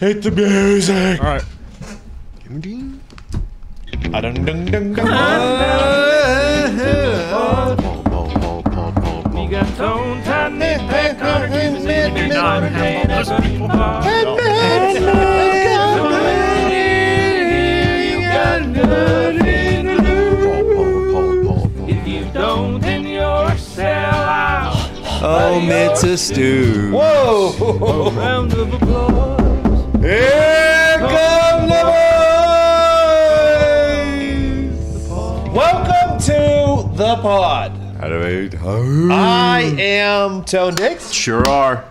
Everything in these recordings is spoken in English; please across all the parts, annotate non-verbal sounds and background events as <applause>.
Hit the music. All right. We got tone time, Nick Pack, Connor, Gibbons, and Nick Nine, have all those people pop. You got nothing to lose. If you don't, then you're a sellout. Oh, it's a stew. Whoa! A Round of applause. Here come the boys! Welcome to the pod. How do we do? I am Tone Digs. Sure are.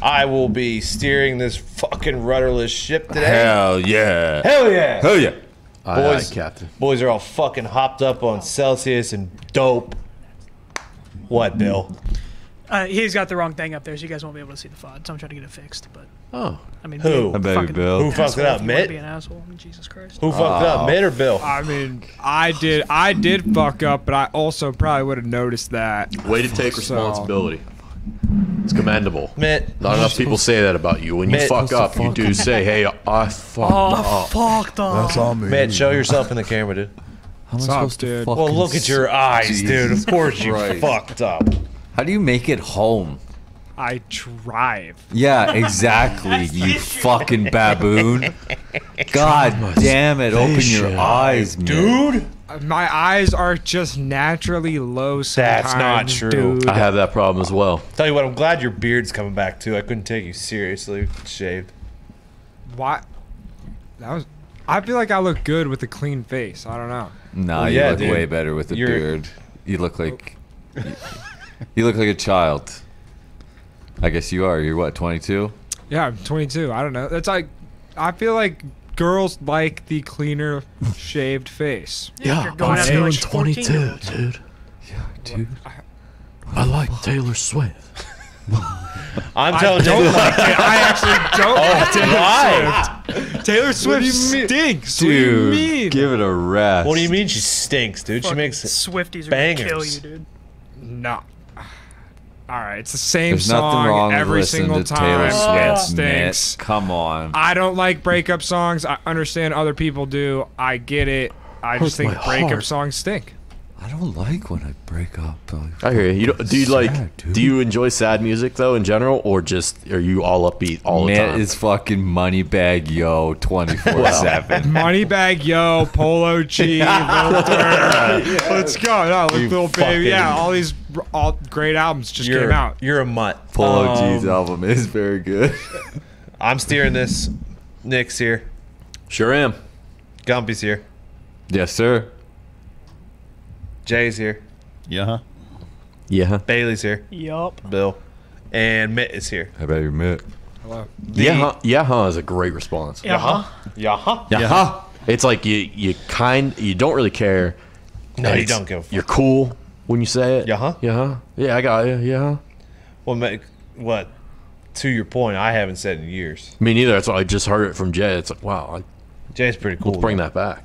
I will be steering this fucking rudderless ship today. Hell yeah. Hell yeah! Hell yeah. Aye, Boys. aye, Captain. Boys are all fucking hopped up on Celsius and dope. What, Bill? Uh, he's got the wrong thing up there, so you guys won't be able to see the FOD. So I'm trying to get it fixed. But Oh, I mean, Who? I a I bet you, Bill. Who fucked it up, if Mitt? Be an asshole. I mean, Jesus Christ. Who fucked it up, Mitt or Bill? I mean, I did. I did fuck up, but I also probably would have noticed that. way to take responsibility. It's commendable. Mitt. Not enough people say that about you. When you Mitt, fuck what's the up, you do say, "Hey, I fucked Oh, up." I fucked up. Mitt, show yourself in the camera, dude. How am I up, supposed to dude? Well, look at your eyes, dude. Of course you Christ. fucked up. How do you make it home? I drive. Yeah, exactly, <laughs> you fucking baboon. God damn it, open your eyes, man. Dude? My eyes are just naturally low sometimes. That's not true. Dude. I have that problem as well. Tell you what, I'm glad your beard's coming back too. I couldn't take you seriously shaved. Why? That was. I feel like I look good with a clean face. I don't know. Nah, Well, you yeah, look dude. way better with a You're- beard. You look like oh. <laughs> you look like a child. I guess you are. You're what, 22? Yeah, I'm 22. I don't know. It's like I feel like girls like the cleaner <laughs> shaved face. Yeah, you're going after like 14 year olds. dude. Dude. I like Taylor Swift. <laughs> I'm I telling don't you. like it. I actually don't oh, like Taylor Why? Swift. Taylor Swift stinks. Dude, what do you mean? give it a rest. What do you mean she stinks, dude? She makes Swifties are gonna kill you, dude. No. All right, it's the same There's song wrong every single to Taylor time. Oh, it Swift, Mitt. stinks. Come on. I don't like breakup songs. I understand other people do. I get it. I just think breakup heart. songs stink. I don't like when I break up. Like, I hear you. you don't, do you Sad, like? dude. Do you enjoy sad music though, in general, or just are you all upbeat all the Mitt time? is fucking Moneybagg Yo 24 7. <laughs> Moneybagg Yo, Polo G, <laughs> Lil Let's go. No, look, You Little Baby. Yeah, all these all great albums just came out. You're a mutt. Polo Um, G's album is very good. <laughs> I'm steering this. Nick's here. sure am. Gumpy's here. yes, sir. Jay's here. Yeah. Yeah. Bailey's here. Yup. Bill. And Mitt is here. How about you, Mitt? Hello. Yeah. Huh, yeah. Huh is a great response. Yeah. Uh-huh. Yeah. Yeah. Huh. It's like you you kind you don't really care. No, you don't give a fuck. You're cool when you say it. Yeah, huh? Yeah. Huh. Yeah. I got you. Yeah. Huh. Well, Mitt, what? To your point, I haven't said in years. Me neither. That's why I just heard it from Jay. It's like, wow, I, Jay's pretty cool. let's bring though. that back.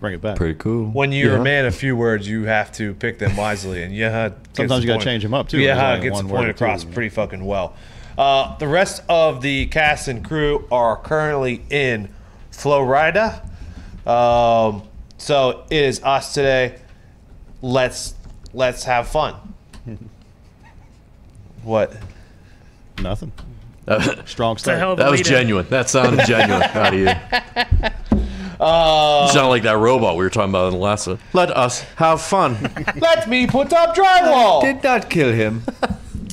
Let's bring it back. Pretty cool. When you're Yeah. a man of few words, you have to pick them wisely. And yeah, Sometimes you gotta change them up, too. Yeah, There's only gets the point or two. across pretty fucking well. Uh, the rest of the cast and crew are currently in Florida. Um, so it is us today. Let's let's have fun. <laughs> what? Nothing. That, Strong It's a hell start. that was lead-in. genuine. That sounded genuine out of you. <laughs> Uh, Sound like that robot we were talking about in the last one. Let us have fun. <laughs> let me put up drywall. Did not kill him.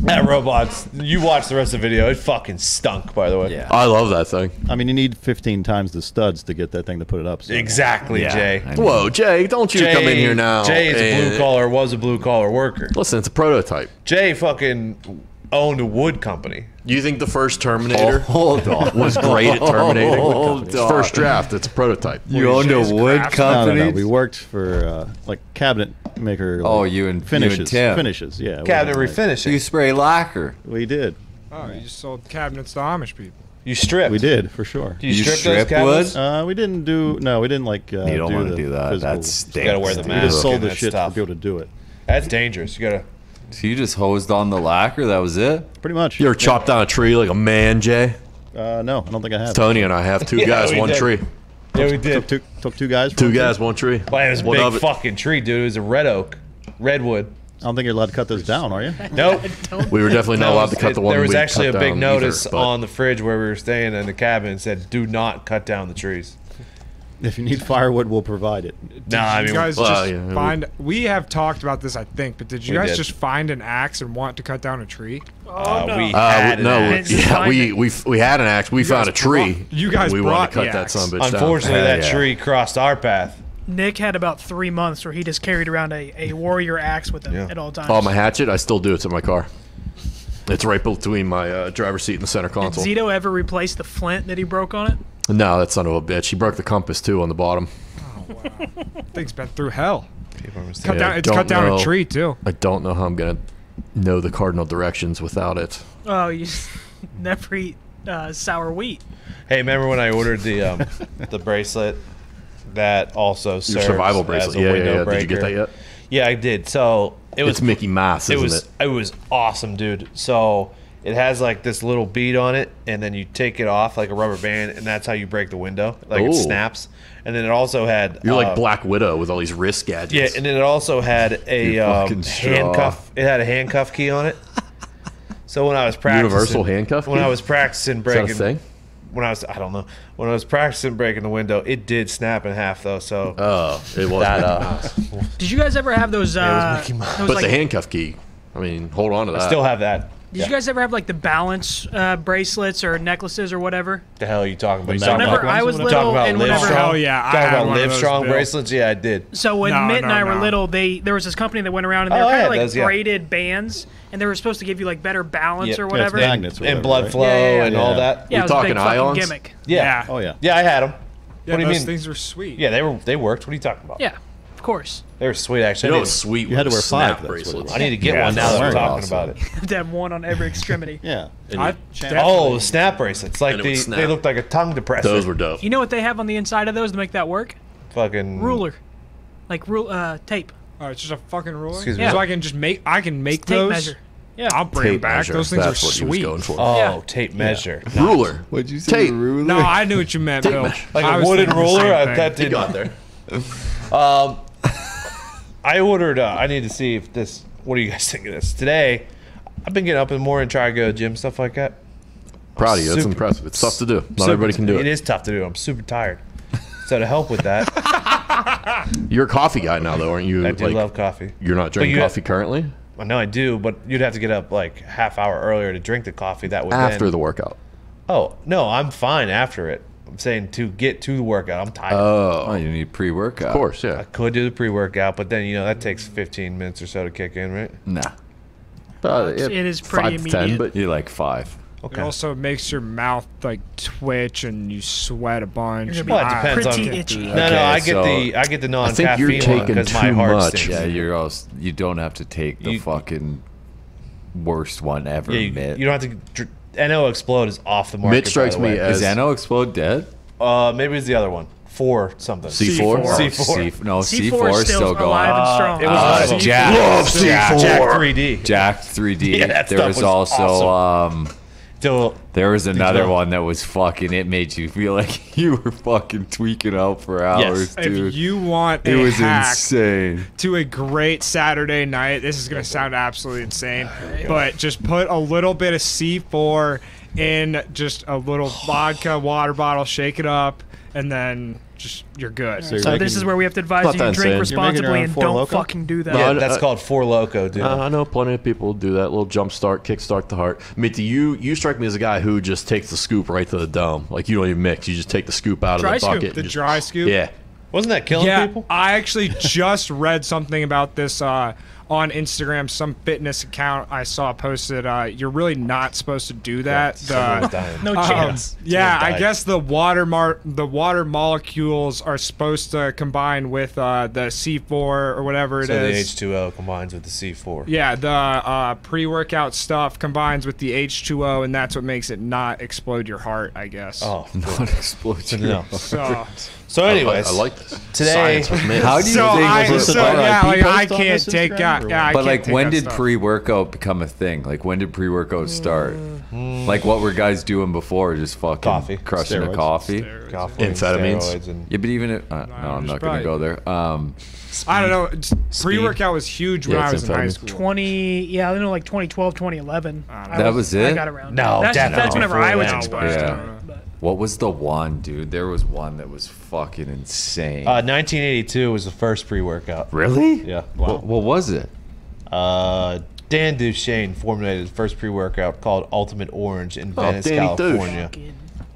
that robot's. You watch the rest of the video. It fucking stunk, by the way. Yeah. I love that thing. I mean, you need 15 times the studs to get that thing to put it up. So. Exactly, Yeah, Jay. I know. Whoa, Jay, don't you Jay, come in here now. Jay is a blue collar, was a blue collar worker. Listen, it's a prototype. Jay fucking owned a wood company. You think the first Terminator <laughs> Hold on. was great at terminating? Hold on. First draft, it's a prototype. You owned a wood Crafts? No, no, company? no. We worked for uh, like cabinet maker. Oh, like, you and- you and finishes. Tim. Finishes, yeah. we Cabinet had, like- refinishing. You spray lacquer. We did. Oh, you just sold cabinets to Amish people. You stripped. We did for sure. Do you, You strip, strip those cabinets? wood? Uh, we didn't do. No, we didn't like. Uh, You don't do want to do that. physical- That's You gotta wear the mask. We just and sold the that shit stuff. for people to do it. That's dangerous. You gotta. So you just hosed on the lacquer? That was it? Pretty much. You ever chopped down a tree like a man, Jay? Uh, no, I don't think I have. Tony and I have two <laughs> Yeah, guys, one did. tree. Yeah, we Took did. two, took two guys. Two one tree? guys, one tree. Well, it was a big of it- fucking tree, dude. It was a red oak, redwood. I don't think you're allowed to cut those down, are you? Nope. <laughs> We were definitely not allowed to cut the one. There was we actually a big notice either, on the fridge where we were staying in the cabin and said, "Do not cut down the trees." If you need firewood, we'll provide it. Nah, I you mean, guys well, just yeah, we- find. We have talked about this, I think, but did you We guys did. just find an axe and want to cut down a tree? uh, no. we Uh, had we- an no, axe. Yeah, we, we we had an axe. We found a tree. brought- you guys we brought wanted to cut the that axe. son of a bitch down. Unfortunately, Hell that yeah. tree crossed our path. Nick had about three months where he just carried around a, a warrior axe with him Yeah. at all times. Oh, my hatchet! I still do. It's in my car. It's right between my uh, driver's seat and the center console. Did console. Zito ever replace the flint that he broke on it? No, that son of a bitch. He broke the compass too on the bottom. Oh <laughs> wow! Thing's been through hell. Cut. Yeah, down. It's cut down know. a tree too. I don't know how I'm gonna know the cardinal directions without it. Oh, you <laughs> never eat uh, sour wheat. Hey, remember when I ordered the um, <laughs> the bracelet that also Your serves survival as bracelet. a Yeah, yeah, window yeah. breaker? Did you get that yet? Yeah, I did. So it was It's Mickey Mouse, it isn't was it? it was awesome, dude. So it has like this little bead on it, and then you take it off like a rubber band, and that's how you break the window. Like Ooh. it snaps, and then it also had You're uh, like Black Widow with all these wrist gadgets. Yeah, and then it also had a um, handcuff. It had a handcuff key on it. <laughs> So when I was practicing, Universal handcuff When key? I was practicing Is that a breaking, thing? when I was I don't know when I was practicing breaking the window, it did snap in half though. So Oh, it was that uh, Did you guys ever have those? Uh, Mickey Mouse. those But like, the handcuff key. I mean, hold on to that. I still have that. Did you guys ever have like the balance uh, bracelets or necklaces or whatever? The hell are you talking about? You talking magnet about, I was little talking about and Live whenever Strong? Hell yeah, I talking had about one Live Strong Bill. bracelets. Yeah, I did. So when No, Mitt and no, I were little, they there was this company that went around and they Oh, were kind yeah, of like those, yeah. bands, and they were supposed to give you like better balance Yep. or whatever. mag- magnets or and whatever, blood right? flow Yeah, yeah, yeah. and all Yeah. that. yeah, it was talking a big ions? gimmick. Yeah. Yeah. Oh yeah. Yeah, I had them. What do you those mean? things were sweet. Yeah, they were they worked. What are you talking about? Yeah, of course. They were sweet actually. You know I, need, sweet? You had to wear five, snap that's what it bracelets. was. I need to get Yeah, one now that those we're are talking awesome. about it. <laughs> to have one on every extremity. <laughs> Yeah. And I you- definitely- Oh, the snap bracelets. Like And it the snap. they looked like a tongue depressor. those were dope. You know what they have on the inside of those to make that work? fucking Ruler, like rule uh, tape. Oh, it's just a fucking ruler. Excuse me. So I can just make. I can make Tape those. measure. Yeah. I'll bring them Tape back. measure. Those things That's are what sweet. he was going for. Oh, Yeah. tape measure. Ruler. What'd you say? Tape. Ruler? No, I knew what you meant, Tape Bill. measure. Like I a was wooden ruler. same I, thing. that did got there. <laughs> Um, I ordered. Uh, I need to see if this. What do you guys <laughs> think of this today? I've been getting up in the morning, try to go to gym, stuff like that. Proud of you. That's Super- impressive. It's tough to do. Not everybody can do It it. is tough to do. I'm super tired. So to help with that, <laughs> You're a coffee guy now, though, aren't you? I do like, love coffee. You're not drinking you- coffee currently. I know I do, but you'd have to get up like half hour earlier to drink the coffee. That would After then, the workout. Oh no, I'm fine after it. I'm saying to get to the workout. I'm tired. Oh, Oh, you need pre-workout. of course, yeah. I could do the pre-workout, but then you know that takes 15 minutes or so to kick in, right? Nah, Uh, It's- yeah, it is pretty five to ten, immediate. but you like five. Okay. It also makes your mouth like twitch and you sweat a bunch. You're gonna be Well, it Ah, depends pretty on. itchy. No, no, Okay, I get so- the I get the I think non-caffeine one because my too heart much. stinks. Yeah, you're also, you don't have to take the You- fucking worst one ever, Yeah, you, you don't have to. Dr- NO-Xplode is off the market. Mitt strikes by the me as- Is Ano Explode dead? Uh, maybe it's the other one. Four something. C4. C4. C4. No, C4 C4 is is still still going. alive and Uh, strong. it was Uh, awesome. Jack, Love Jack, C4. Jack 3D. Jack 3D. <laughs> Yeah, that there stuff was, was also um, Still, there was another know? one that was fucking. It made you feel <laughs> like you were fucking tweaking out for hours, If dude. you want it a was hack insane. to a great Saturday night, this is gonna sound absolutely insane, but just put a little bit of C4 in just a little <sighs> vodka water bottle, shake it up, and then just you're good. So you're So making- this is where we have to advise Not you to drink insane. You're making your responsibly and don't Loko? fucking do that. yeah, No, that's uh, called Four Loko, dude. Uh, I know plenty of people do that little jump start, kick start the heart. I mean, you you strike me as a guy who just takes the scoop right to the dome, like you don't even mix. You just take the scoop out Dry of the scoop. bucket. The just- dry scoop. Yeah, Wasn't that killing yeah, people? I actually just read something about this uh, on Instagram. Some fitness account I saw posted. Uh, you're really not supposed to do that. Someone's The- dying. No Um, chance. yeah, I guess the water mar- the water molecules are supposed to combine with uh, the C4 or whatever it So the. H2O combines with the C4. yeah, the uh, pre-workout stuff combines with the H2O, and that's what makes it not explode your heart. I guess. Oh, <laughs> Not explode. <laughs> no. So, So, I, anyways, I like this. today- Science with Mitt. How do you so think I, was so it- yeah, like I post can't this take. Instagram Yeah, for yeah, I But can't like, take when did pre-workout become a thing? Like, when did pre-workout start? Mm. Like, what were guys doing before? Just fucking Coffee. crushing a Steroids. coffee. Coffee, Amphetamines. steroids, and Yeah, but even if, uh, no, I'm not gonna go there. Um, I don't know. Pre-workout was huge when Yeah, I was in high school. 20, yeah, I don't know, like 2012, 2011. I That was I it? got around. No, that's, definitely that's whenever I was that. exposed Yeah. To it. But what was the one, dude? There was one that was fucking insane. Uh, 1982 was the first pre-workout. really? Yeah. What, what was it? Uh, Dan Duchaine formulated the first pre-workout called Ultimate Orange in Oh, Venice, Danny Douche. California.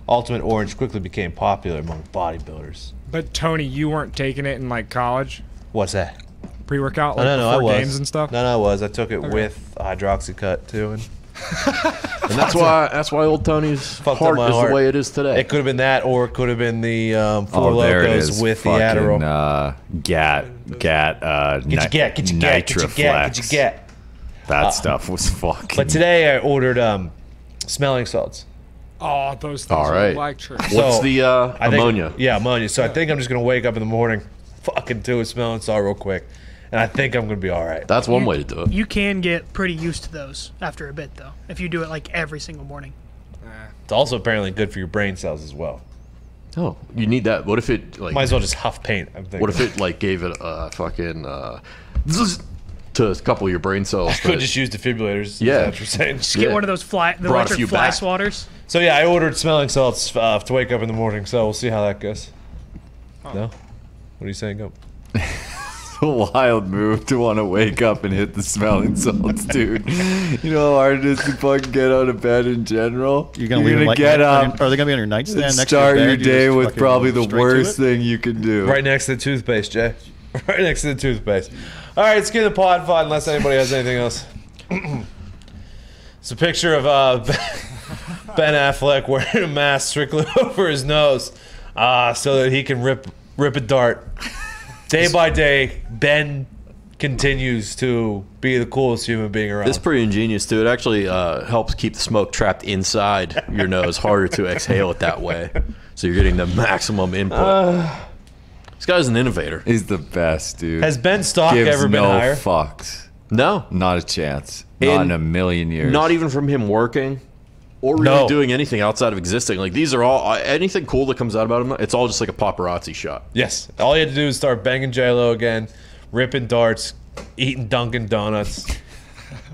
Ultimate Orange quickly became popular among bodybuilders. But Tony, you weren't taking it in like college What's that? pre-workout, Oh, like no, no, I before was. games and stuff. No, no, I was. I took it with hydroxycut too, and <laughs> And that's why that's why old Tony's Fucked heart is heart. the way it is today. it could have been that, or it could have been the um, Four oh, Lokos with fucking, the Adderall. Uh, gat, gat, uh, get your get, get your get, get your get, get your get. That stuff was fucking. But today I ordered um, smelling salts. Oh, those things All are right. electric. What's So, the uh, I think- ammonia? Yeah, ammonia. So I think I'm just gonna wake up in the morning, fucking do a smelling salt real quick, and I think I'm gonna be all right. That's one You- way to do it. you can get pretty used to those after a bit, though, if you do it like every single morning. It's also apparently good for your brain cells as well. Oh, you need that. What if it like? Might as well just huff paint. I'm thinking. What if it like gave it a fucking uh, zzz to a couple of your brain cells? <laughs> I could just use defibrillators? Yeah. that what you're saying? Just get Yeah. one of those fly, the Brought a electric few fly back. swatters. So yeah, I ordered smelling salts uh, to wake up in the morning. So we'll see how that goes. No, what are you saying? Go. <laughs> a wild move to want to wake up and hit the smelling salts, dude. You know how hard it is to fucking get out of bed in general. You're gonna leave them like get on up your- Are they gonna be on your and nightstand next start to your your bed? You day just with probably the worst thing you can do. Right next to the toothpaste, Jay. <laughs> Right next to the toothpaste. All right, let's get the pod fod unless anybody has anything else. it's a picture of uh, <laughs> Ben Affleck wearing a mask strictly <laughs> over his nose, uh, so that he can rip rip a dart. Day by day, Ben continues to be the coolest human being around. It's pretty ingenious too. It actually uh, helps keep the smoke trapped inside your nose, harder to exhale it that way. So you're getting the maximum input. this guy's an innovator. He's the best, dude. has Ben stock Gives ever been no higher? fucks. No, Not a chance. Not In- in a million years. not even from him working or really No. doing anything outside of existing. Like these are all uh, anything cool that comes out about him. It's all just like a paparazzi shot. Yes. All you had to do is start banging J Lo again, ripping darts, eating Dunkin' Donuts. <laughs>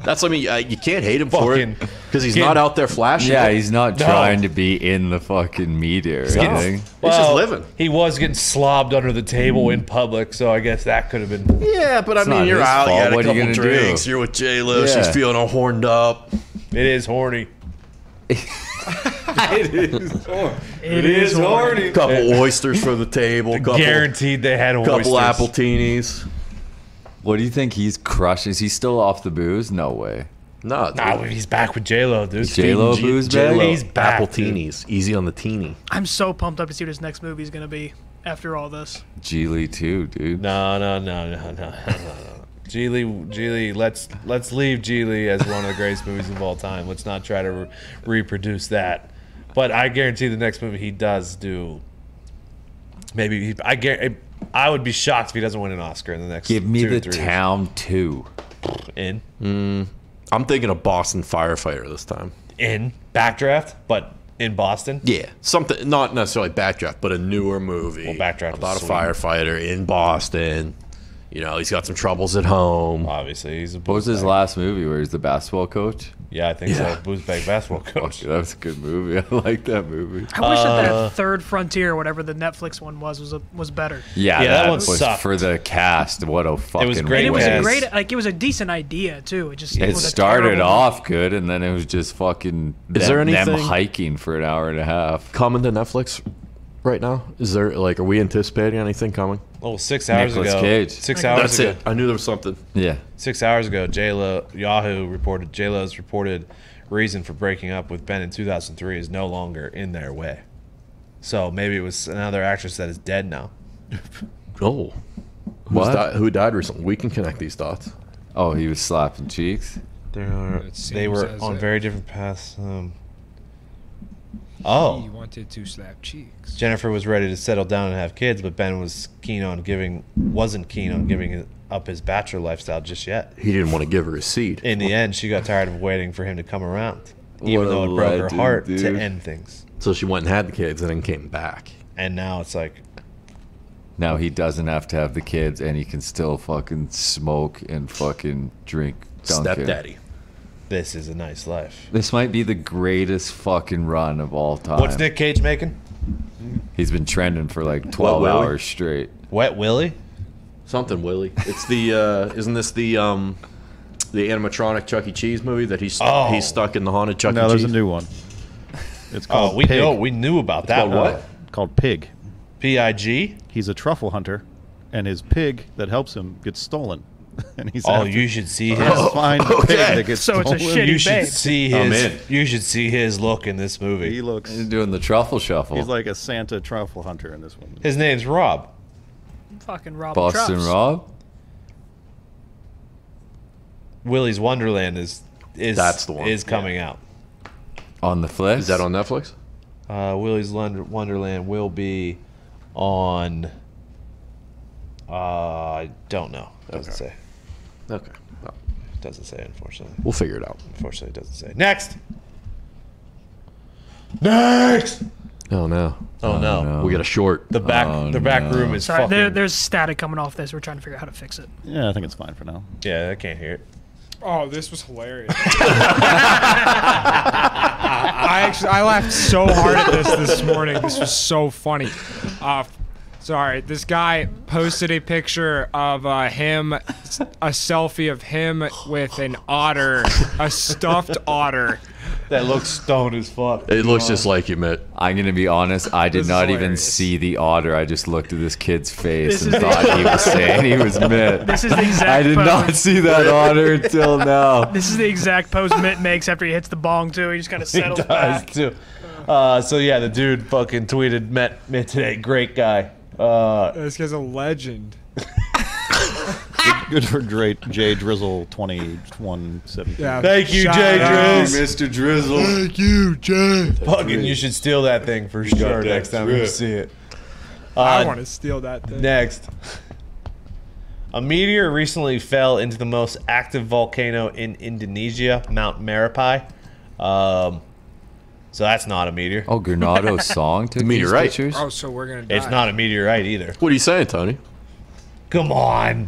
That's what I mean uh, you can't hate him for it Fucking because he's get- not out there flashing. Yeah, it. he's not No. trying to be in the fucking media or anything. He's just living. He was getting slobbed under the table in public, so I guess that could have been. Yeah, but I mean, you're his out. You fault. had a What are you couple gonna do? drinks. You're with J Lo. She's feeling all horned up. It is horny. <laughs> It is horny. A couple oysters for the table. <laughs> Couple, Guaranteed they had couple oysters. apple teenies. What do you think he's crushed? Is he still off the booze? No way. No, Nah, he's back with J Lo, dude. J Lo booze bag. He's back, apple dude. teenies. Easy on the teeny. I'm so pumped up to see what his next movie is going to be after all this. Gigli too, dude. No, no, no, no, no, no, no. Gigli, Gigli, let's let's leave Gigli as one of the greatest movies of all time. Let's not try to re- reproduce that. But I guarantee the next movie he does do. Maybe he, I guarantee, I would be shocked if he doesn't win an Oscar in the next. Give me two the years. town too. in mm, I'm thinking of Boston firefighter this time. in backdraft, but in Boston. Yeah, something not necessarily Backdraft, but a newer movie Well, Backdraft about a sweet. firefighter in Boston. You know, he's got some troubles at home. Obviously, he's a What was his last movie where he's the basketball coach? Yeah, I think Yeah. so. Boozbag basketball <laughs> coach. That was a good movie. <laughs> I like that movie. I wish that Uh, that Third Frontier, whatever the Netflix one was, was a, was better. Yeah, Yeah, that that, one was sucked. for the cast. What a fucking great And it was Yes. a great, like it was a decent idea too. It just It was a started terrible off good, and then it was just fucking Is them, there them anything- hiking for an hour and a half. Coming to Netflix right now? Is there like are we anticipating anything coming? Oh, six hours Nicolas ago. Cage. Six hours That's ago. it. I knew there was something. Yeah, Six hours ago, J Lo Yahoo reported J Lo's reported reason for breaking up with Ben in 2003 is no longer in their way. So maybe it was another actress that is dead now. <laughs> Oh, Who's What? Di- who died recently? We can connect these dots. Oh, he was slapping cheeks. They were, they were on if- very different paths. Um, Oh. He Oh, wanted to slap cheeks. Jennifer was ready to settle down and have kids, but Ben was keen on giving wasn't keen on giving up his bachelor lifestyle just yet. He didn't want to give her a seat. In the end, she got tired of waiting for him to come around, even a though it broke her legend, heart dude. to end things. So she went and had the kids and then came back. And now it's like, Now he doesn't have to have the kids, and he can still fucking smoke and fucking drink Dunkin'. Stepdaddy. This is a nice life. This might be the greatest fucking run of all time. What's Nick Cage making? He's been trending for like 12 Willie? hours straight. Wet Willie? Something, Willie. It's the uh <laughs> isn't this the um the animatronic Chuck E. Cheese movie that he's Oh. he's stuck in the haunted Chuck No, E. there's a new one. It's called Oh, we Pig. know we knew about that. called one. what? Called Pig. P I G. He's a truffle hunter, and his pig that helps him gets stolen. <laughs> and he's Oh, after- you should see he his. to find the pig that gets So it's a stolen. shitty You should babe. see his. You should see his look in this movie. He looks. He's doing the truffle shuffle. He's like a Santa truffle hunter in this one. His name's Rob. Fucking Rob Boston Truffs. Rob. Willie's Wonderland is is That's the one. is coming out. On the flick. Is that on Netflix? Uh, Willie's Wonderland will be on. Uh, I don't know. Doesn't say. Okay. Well, it Doesn't say. Unfortunately. we'll figure it out. Unfortunately, it doesn't say. Next. Next. Oh no. Oh, no. no. We got a short. The back. Oh, the back no. room is Sorry, fucking. there, there's static coming off this. We're trying to figure out how to fix it. Yeah, I think it's fine for now. yeah, I can't hear it. Oh, this was hilarious. <laughs> I actually I laughed so hard at this this morning. This was so funny. Uh, sorry, this guy posted a picture of uh, him, a selfie of him with an otter, a stuffed otter. That looks stoned as fuck. It looks just like you, Mitt. I'm gonna be honest. I did This is not even hilarious. see the otter. I just looked at this kid's face This and is thought he was saying he was Mitt. This is the exact I did not see that otter until now. This is the exact pose Mitt makes after he hits the bong too. He just kind of He settles does back. too. Uh, so yeah, the dude fucking tweeted met me today. Great guy. Uh, This guy's a legend. Good for Dre, Jay Drizzle 2117. Yeah. Thank you, Shout Jay out. Mr. Drizzle. Thank you, Jay. fucking, you should steal that thing for sure next time you see it. I Uh, want to steal that thing. Next. A meteor recently fell into the most active volcano in Indonesia, Mount Merapi. Um, so that's not a meteor. Oh, Gunarto's <laughs> song took these Meteorite. pictures. Oh, so we're gonna die. It's not a meteorite either. What are you saying, Tony? Come on.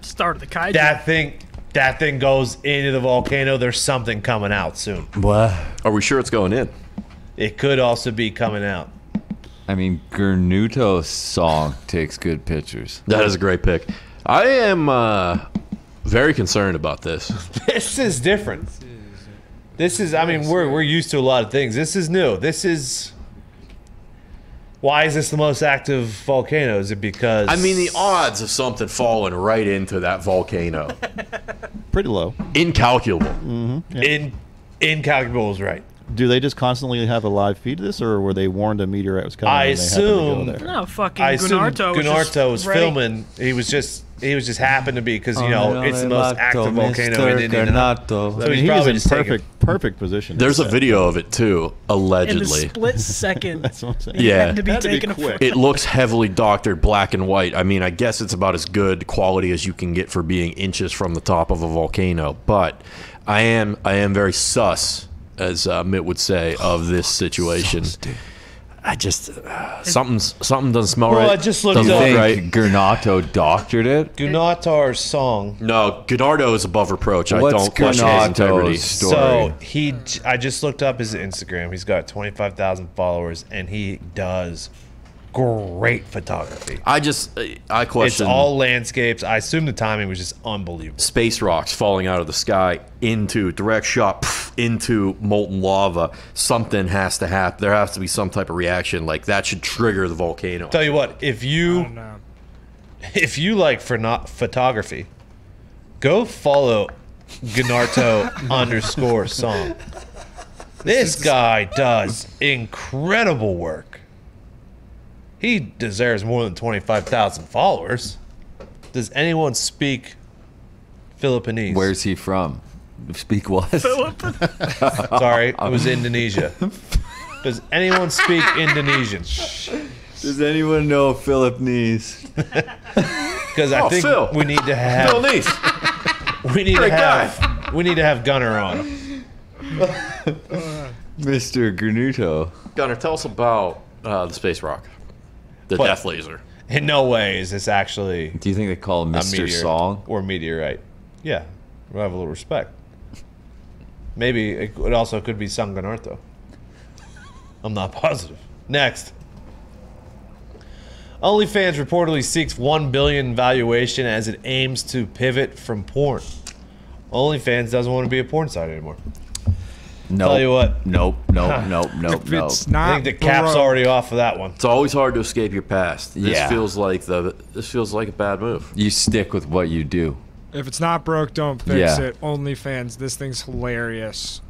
Start of the kaiju. That thing that thing goes into the volcano. There's something coming out soon. What? Are we sure it's going in? It could also be coming out. I mean, Gunarto's song takes good pictures. That is a great pick. I am uh, very concerned about this. <laughs> This is different. This is I mean, we're we're used to a lot of things. This is new. This is why is this the most active volcano? Is it because I mean, the odds of something falling right into that volcano, Pretty low. incalculable. Hmm. in incalculable is right. Do they just constantly have a live feed of this, or were they warned a meteorite was coming? I and they happened to go assume- there? no, fucking I assume Gunarto was, Gunarto was ready. filming. He was just he was just happened to be because you Oh, know it's the most active volcano in India. So I mean, he was in just taking- perfect, perfect position. There's a Yeah. video of it too, allegedly. In the allegedly. split second, <laughs> That's what I'm saying. Yeah. to be Had to be taken a quick. It looks heavily doctored black and white. I mean, I guess it's about as good quality as you can get for being inches from the top of a volcano. But I am I am very sus, as uh, Mitt would say, of this situation. I just uh, something's something doesn't smell Well, right. I just looked doesn't up- think right. Gunarto doctored it? Gunarto's song. No, Gunarto is above reproach. I don't question his integrity. Story? So he, j- I just looked up his Instagram. He's got twenty five thousand followers, and he does great photography. I just uh, I question. It's all landscapes. I assume the timing was just unbelievable. space rocks falling out of the sky into direct shot pff, into molten lava. Something has to happen. There has to be some type of reaction. Like that should trigger the volcano. Tell you what, if you Oh, if you like for not photography, go follow Gunarto <laughs> underscore song. This guy does incredible work. He deserves more than twenty five thousand followers. Does anyone speak Philippines? Where's he from? Speak what? Sorry, it was Indonesia. Does anyone speak Indonesian? <laughs> Does anyone know Philip Nees? Because I Oh, think Phil. we need to Phil have Neese. we need to Great have we need to have Gunner on. Mr. Gunarto. Gunnar, tell us about uh, the space rock, the What? death laser. In no way is this actually Do you think they call him a Mr. meteor Song? or meteorite. Yeah, we'll have a little respect. Maybe it, it also could be San Gunarto. I'm not positive. Next. OnlyFans reportedly seeks 1 billion valuation as it aims to pivot from porn. OnlyFans doesn't want to be a porn site anymore. Nope. Tell you what. Nope, nope, <laughs> nope, nope, nope. it's I think the cap's broke- already off of that one. It's always hard to escape your past. This Yeah. feels like the. This feels like a bad move. You stick with what you do. If it's not broke, don't fix Yeah. it. OnlyFans, this thing's hilarious.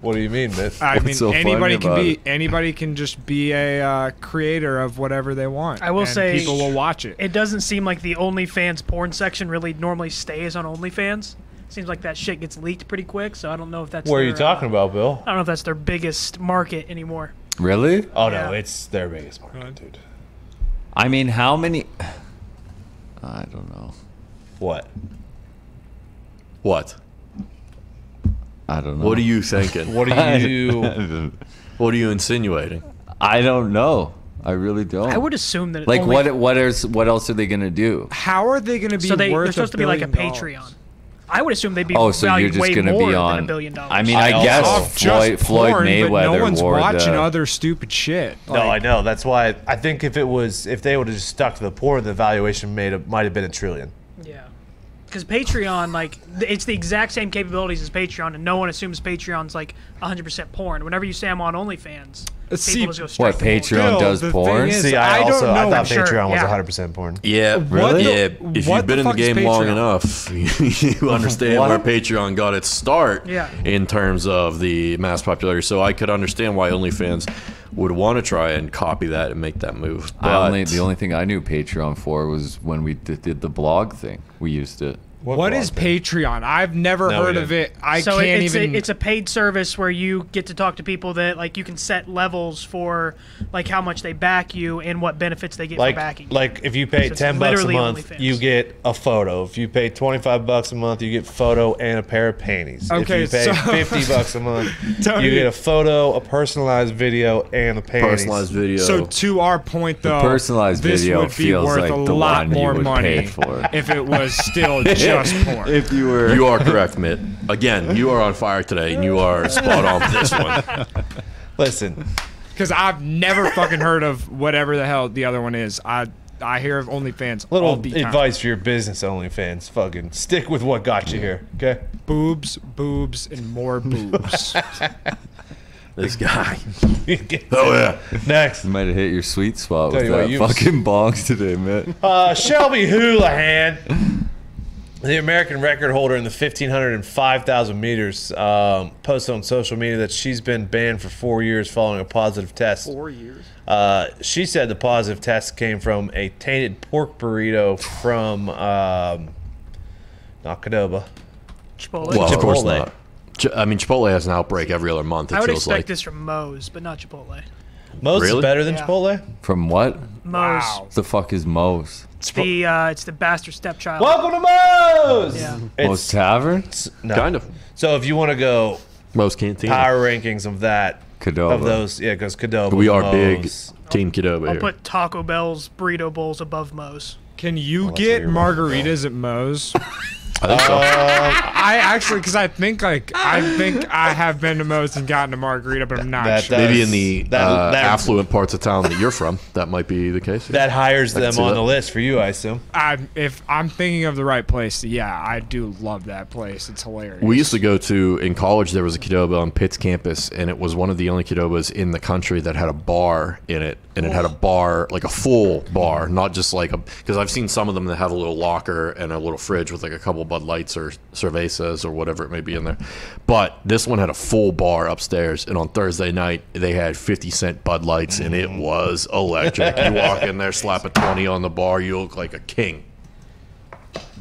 What do you mean, man? I What's mean, so anybody can be it? anybody can just be a uh, creator of whatever they want. I will and say- people will watch it. It doesn't seem like the OnlyFans porn section really normally stays on OnlyFans. Seems like that shit gets leaked pretty quick, so I don't know if that's. What are you talking uh, about, Bill? I don't know if that's their biggest market anymore. Really? Oh no, it's their biggest market, dude. I mean, how many? <sighs> I don't know. What? What? I don't know. What are you thinking? <laughs> What are you? <laughs> what are you insinuating? I don't know. I really don't. I would assume that like only, what? What is? What else are they gonna do? How are they going to be So they, worth they're supposed to be like a billion Patreon. dollars? I would assume they'd be Oh, so you're valued just way gonna more be than on? a billion dollars. I mean, I I, guess Off Floyd, just Floyd porn, Mayweather but no one's wore watching the, other stupid shit. No, I know. That's why I think if it was if they would have just stuck to the poor, the valuation made a, might have been a trillion. Yeah. Because Patreon, like, it's the exact same capabilities as Patreon, and no one assumes Patreon's like 100% porn. Whenever you say I'm on OnlyFans, uh, people see, just go straight what to porn. Patreon does the porn. is- See, I, I don't also I thought for sure, Patreon was yeah. 100 percent porn. Yeah, Really? Yeah, if you've been the in the game long enough, <laughs> you understand What? where Patreon got its start Yeah. in terms of the mass popularity. So I could understand why OnlyFans would want to try and copy that and make that move. But I only the only thing I knew Patreon for was when we did, did the blog thing. We used it. What is Patreon? I've never No, heard we of it. I so can't it's even. a, it's a paid service where you get to talk to people that like you can set levels for like how much they back you and what benefits they get Like for backing. you. like if you pay So 10 bucks a month, you get a photo. If you pay 25 bucks a month, you get photo and a pair of panties. Okay, if you pay so- 50 <laughs> bucks a month, Tony- you get a photo, a personalized video, and a panties. personalized video. so to our point, though, personalized this video would be feels worth like a the lot one more money for. if it was <laughs> still just <laughs> porn. If you were, you are correct, Mitt. Again, you are on fire today, and you are spot on with this one. <laughs> Listen, Because I've never fucking heard of whatever the hell the other one is. I I hear of OnlyFans all little the time. advice for your business OnlyFans. Fucking stick with what got you here, okay? Boobs, boobs, and more boobs. <laughs> This guy. oh yeah. Next, you might have hit your sweet spot Tell with you what, that you've- fucking bongs today, man. uh, Shelby Houlihan, the American record holder in the 1500 and 5,000 meters, um, posted on social media that she's been banned for four years following a positive test. four years. Uh, she said the positive test came from a tainted pork burrito from um, not Qdoba. Chipotle. Well, of course not. I mean, Chipotle has an outbreak every other month. It I would feels expect like. this from Moe's, but not Chipotle. Moe's is better than Yeah. Chipotle. From what? Moe's. Wow. What the fuck is Moe's? It's the uh, it's the bastard stepchild. Welcome to Moe's. Yeah. Moe's It's Tavern? no. Kind of. So if you want to go Most canteen. power rankings of that Qdoba. of those, yeah, because Qdoba. We are big Team Qdoba I'll here. put Taco Bell's burrito bowls above Moe's. Can you oh, that's get you're margaritas at Moe's? <laughs> I think so. I actually, because I think like I think I have been to Moe's and gotten a margarita, but I'm not That- sure. that- Maybe in the that- uh, that- affluent parts of town that you're from, that might be the case. That hires them on that. the list for you, I assume. I, if I'm thinking of the right place, yeah, I do love that place. It's hilarious. We used to go to in college. There was a Qdoba on Pitt's campus, and it was one of the only Qdobas in the country that had a bar in it, and it had a bar like a full bar, not just like a. Because I've seen some of them that have a little locker and a little fridge with like a couple Bud Lights or cervezas or whatever it may be in there, but this one had a full bar upstairs, and on Thursday night they had fifty cent Bud Lights, and it was electric. you walk in there, slap a twenty on the bar, you look like a king.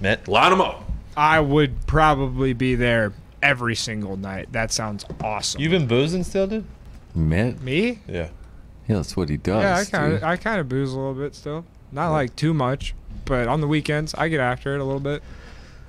Mitt. Line them up. I would probably be there every single night. That sounds awesome. You've been boozing still, dude? Mitt? Me? Yeah. Yeah, that's what he does. Yeah, I kind of I kind of booze a little bit still. Not like too much, but on the weekends I get after it a little bit.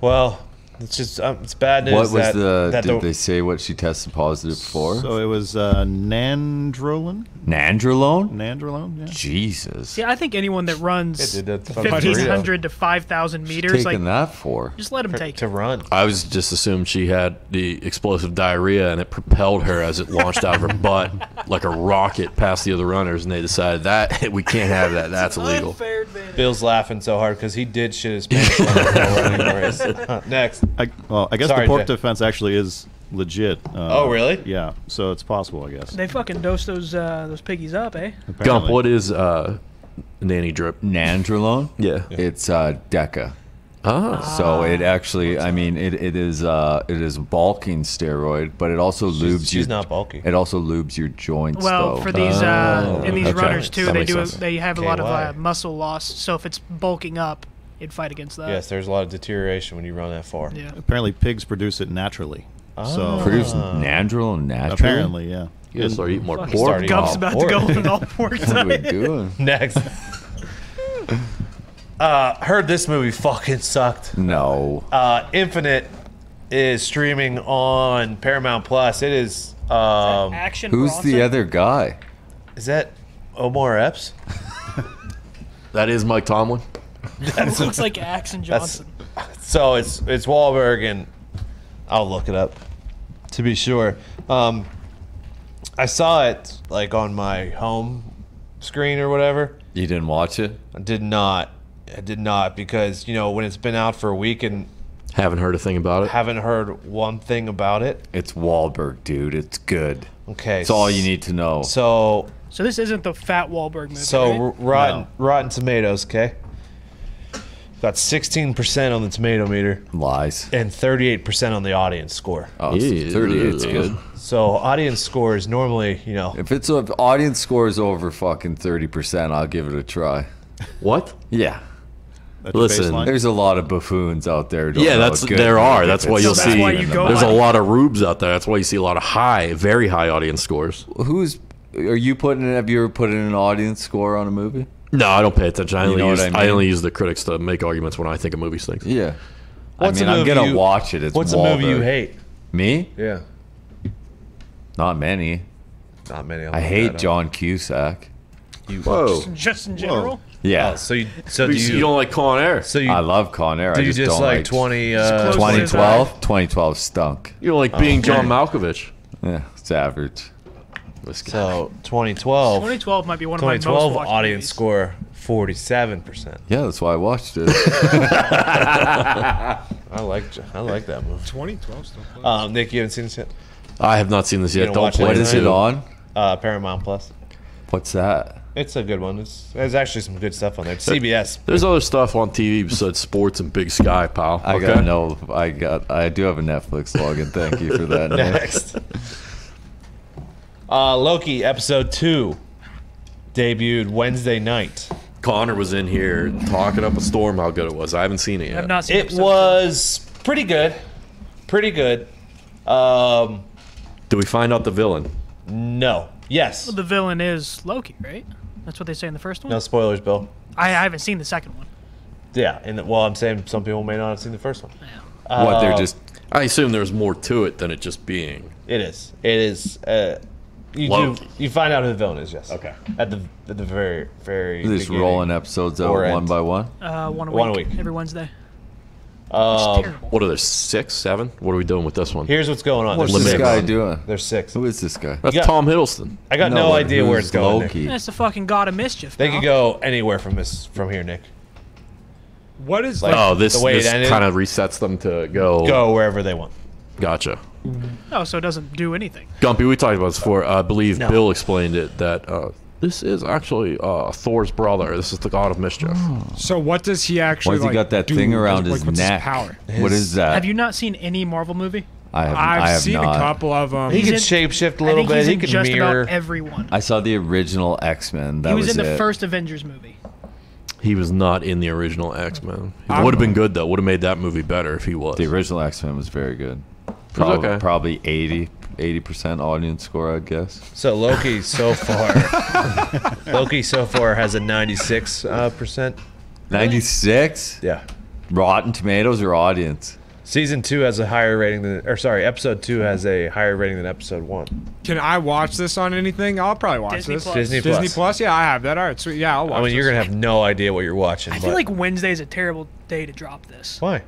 Well, it's just um, it's bad news. What was that, the? that did the- they say what she tested positive for? So it was uh, nandrolone. Nandrolone? Nandrolone. Yeah. Jesus. See, I think anyone that runs Yeah, dude, that's fucking fifteen burrito. hundred to five thousand meters, like Taking that for? just let them take to it. run. I was just assumed she had the explosive diarrhea and it propelled her as it launched out of her <laughs> butt like a rocket past the other runners, and they decided that <laughs> we can't have that. That's illegal. Unfair advantage. Bill's laughing so hard because he did shit his pants on the running race. Huh, Next, I, well, I guess Sorry, the pork Jay. defense actually is legit. Uh, Oh, really? Yeah. So it's possible, I guess. They fucking dose those uh, those piggies up, eh? Gump, what is uh, nanny drip? Nandrolone? Yeah. It's uh, Deca. Ah. So it actually, I mean, it, it is uh, it is a bulking steroid, but it also lubes she's, your. she's not bulky. It also lubes your joints. Well, though. for these uh, Oh, in these okay. runners too, That they do sense. they have a lot of uh, muscle loss. So if it's bulking up, it'd fight against that. yes, there's a lot of deterioration when you run that far. Yeah. Apparently, pigs produce it naturally. So produce nandrolone naturally. apparently, yeah. You gotta start eating more pork. starting Gump's off. about to go on all <laughs> pork What are we doing? Next. <laughs> uh, heard this movie fucking sucked. No. Uh, Infinite is streaming on Paramount Plus. It is. Um, Action. Who's Bronson? the other guy? is that Omar Epps? <laughs> That is Mike Tomlin. That looks like <laughs> Action That's- Johnson. So it's it's Wahlberg and I'll look it up to be sure. Um, I saw it like on my home screen or whatever. You didn't watch it? I did not. I did not because you know when it's been out for a week and Haven't heard a thing about it. haven't heard one thing about it. It's Wahlberg, dude. It's good. Okay, It's all you need to know. So So this isn't the Fat Wahlberg movie. so right? R- Rotten Rotten Tomatoes. Okay, got sixteen percent on the tomato meter Lies. and thirty eight percent on the audience score. Oh, so Yeah. 38's good. So audience score is normally you know If it's if audience scores over fucking 30%, I'll give it a try. What? Yeah. That's Listen, baseline? There's a lot of buffoons out there. don't Yeah, that's it's good. there are. That's it's why you'll see. why you there's a lot of rubes out there. That's why you see a lot of high, very high audience scores. Who's are you putting? Have you ever put in an audience score on a movie? No, I don't pay attention. I You only use what I I, only use the critics to make arguments when I think a movie stinks. Yeah. What's I mean, a I'm gonna you- watch it. It's what's a movie you hate? Me? Yeah, Not many. not many. I'll I hate. John Cusack. Whoa! just in general. Yeah. Oh, so you so do you, you, don't like Con Air? so you I love Con Air. do I you just, just don't like like 20, uh, 2012? 2012 stunk. You don't like being John Malkovich? Yeah, it's average. This guy. So 2012. 2012 might be one of my most 2012 watched audience movies. score 47%. Yeah, that's why I watched it. <laughs> I like I like that movie. 2012 still. close. Um, Nick, you haven't seen this yet? I have not seen this yet. gonna Don't watch it play what later is it. it on? Uh, Paramount Plus. What's that? It's a good one. It's, there's actually some good stuff on there. It's CBS. There's other stuff on TV besides sports and Big Sky, pal. I okay? got no. I got. I do have a Netflix login. Thank you for that. Next. Uh, Loki episode two debuted Wednesday night. Connor was in here talking up a storm how good it was. I haven't seen it yet. I've not seen It episode was pretty good. Pretty good. Um, Do we find out the villain? no. Yes. two. The villain is Loki, right? That's what they say in the first one. No spoilers, Bill. I, I haven't seen the second one. Yeah, and the, well, I'm saying some people may not have seen the first one. Yeah. what? They're Uh, just. I assume there's more to it than it just being. It is. It is. Uh, you do. You find out who the villain is. Yes. Okay. At the at the very very. They're just rolling episodes out Or one by one. Uh, one a week. One a week, week. every Wednesday. Um, What are there? Six, seven? What are we doing with this one? here's what's going on. What's There's this six. guy doing? There's six. Who is this guy? That's you got- Tom Hiddleston. I got no, but idea where who's it's going. Nick. Loki? That's the fucking god of mischief. They pal. could go anywhere from this from here, Nick. What is Like- like? Oh, this, the this kind of resets them to go. Go wherever they want. Gotcha. Oh, so it doesn't do anything. Gumpy, we talked about this before. I believe No. Bill explained it that uh, this is actually uh, Thor's brother. This is the god of mischief. So what does he actually Why's he like? got that do? thing around like, his what's neck? power? What His- is that? Have you not seen any Marvel movie? I have. I've I have seen not. a couple of them. He He's can in- shapeshift a I little think bit. he's He in can just mirror. about everyone. I saw the original X Men. That he was, was, in the it. first Avengers movie. He was not in the original X Men. It I'm- would have been good though. Would have made that movie better if he was. The original X Men was very good. Probably, okay. probably eighty eighty percent audience score, I guess. So Loki so far, <laughs> Loki so far has a 96 uh, percent. Ninety six. Yeah. Rotten Tomatoes or audience? Season two has a higher rating than, or sorry, episode two has a higher rating than episode one. Can I watch this on anything? I'll probably watch Disney this. Plus. Disney Disney Plus. Plus. Yeah, I have that. All right, sweet. Yeah, I'll watch. I mean, you're gonna have no idea what you're watching. I but feel like Wednesday is a terrible day to drop this why?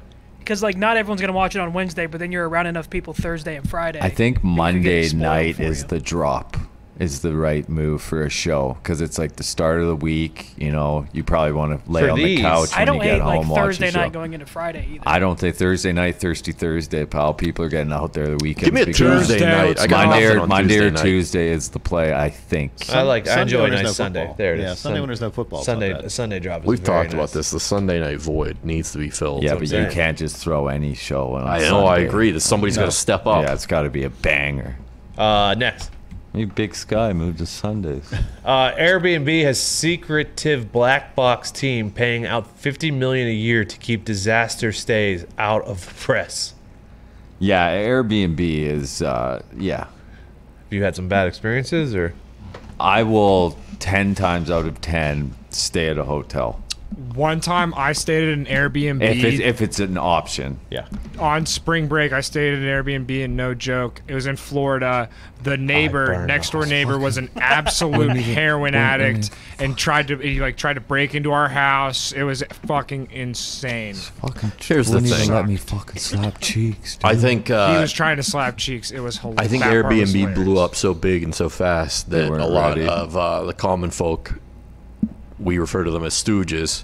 Because like not everyone's gonna watch it on Wednesday, but then you're around enough people Thursday and Friday. I think it could get Monday night is you. the drop. Is the right move for a show because it's like the start of the week. You know, you probably want to lay For on these- the couch when I don't you get hate home like Thursday night going into Friday either. I don't think Thursday night, Thirsty Thursday, pal. People are getting out there the weekend. Give me a Tuesday Tuesday, night. let's I got Monday nothing or, Monday Tuesday or night. Tuesday is the play, I think. I like. I Sunday enjoy when there's nice no Sunday. football. There it is. Yeah, Sunday when there's no football. Sunday bad. Sunday drop. Is We've very talked about this. The Sunday night void needs to be filled. yeah, but you can't just throw any show on. I know. I agree that somebody's got to step up. Yeah, it's got to be a banger. Uh, next. Maybe Big Sky moved to Sundays. <laughs> Uh, Airbnb has secretive black box team paying out 50 million a year to keep disaster stays out of the press. yeah, Airbnb is. Uh, yeah, Have you had some bad experiences or? I will ten times out of ten stay at a hotel One time I stayed at an Airbnb if it's if it's an option. Yeah. on spring break. I stayed at an Airbnb and no joke, it was in Florida. The neighbor, next door neighbor, was an <laughs> absolute heroin addict and tried to he like tried to break into our house. It was fucking insane. Fucking Here's the thing. let me fucking slap cheeks. Dude. I think. He Uh, was trying to slap cheeks. It was hilarious. I think That Airbnb blew up so big and so fast that a lot ready. of uh, the common folk, we refer to them as stooges,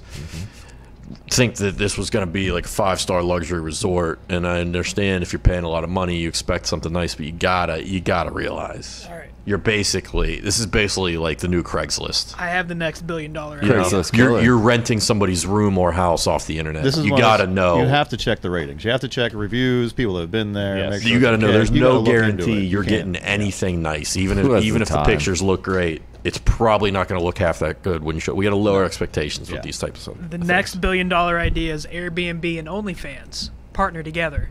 think that this was going to be like a five star luxury resort. And I understand if you're paying a lot of money, you expect something nice, but you gotta you gotta realize All right. you're basically this is basically like the new Craigslist. I have the next billion dollar. you Craigslist. You're, you're renting somebody's room or house off the internet. This is you gotta those- know. You have to check the ratings. You have to check reviews, people that have been there. Yes. make sure you got to know okay. there's You no gotta look into guarantee. You you're can't- getting anything nice. Even if even the if the pictures look great, it's probably not going to look half that good when you show. We got to lower expectations with Yeah. these types of. Things. The things. next billion dollar idea is Airbnb and OnlyFans partner together,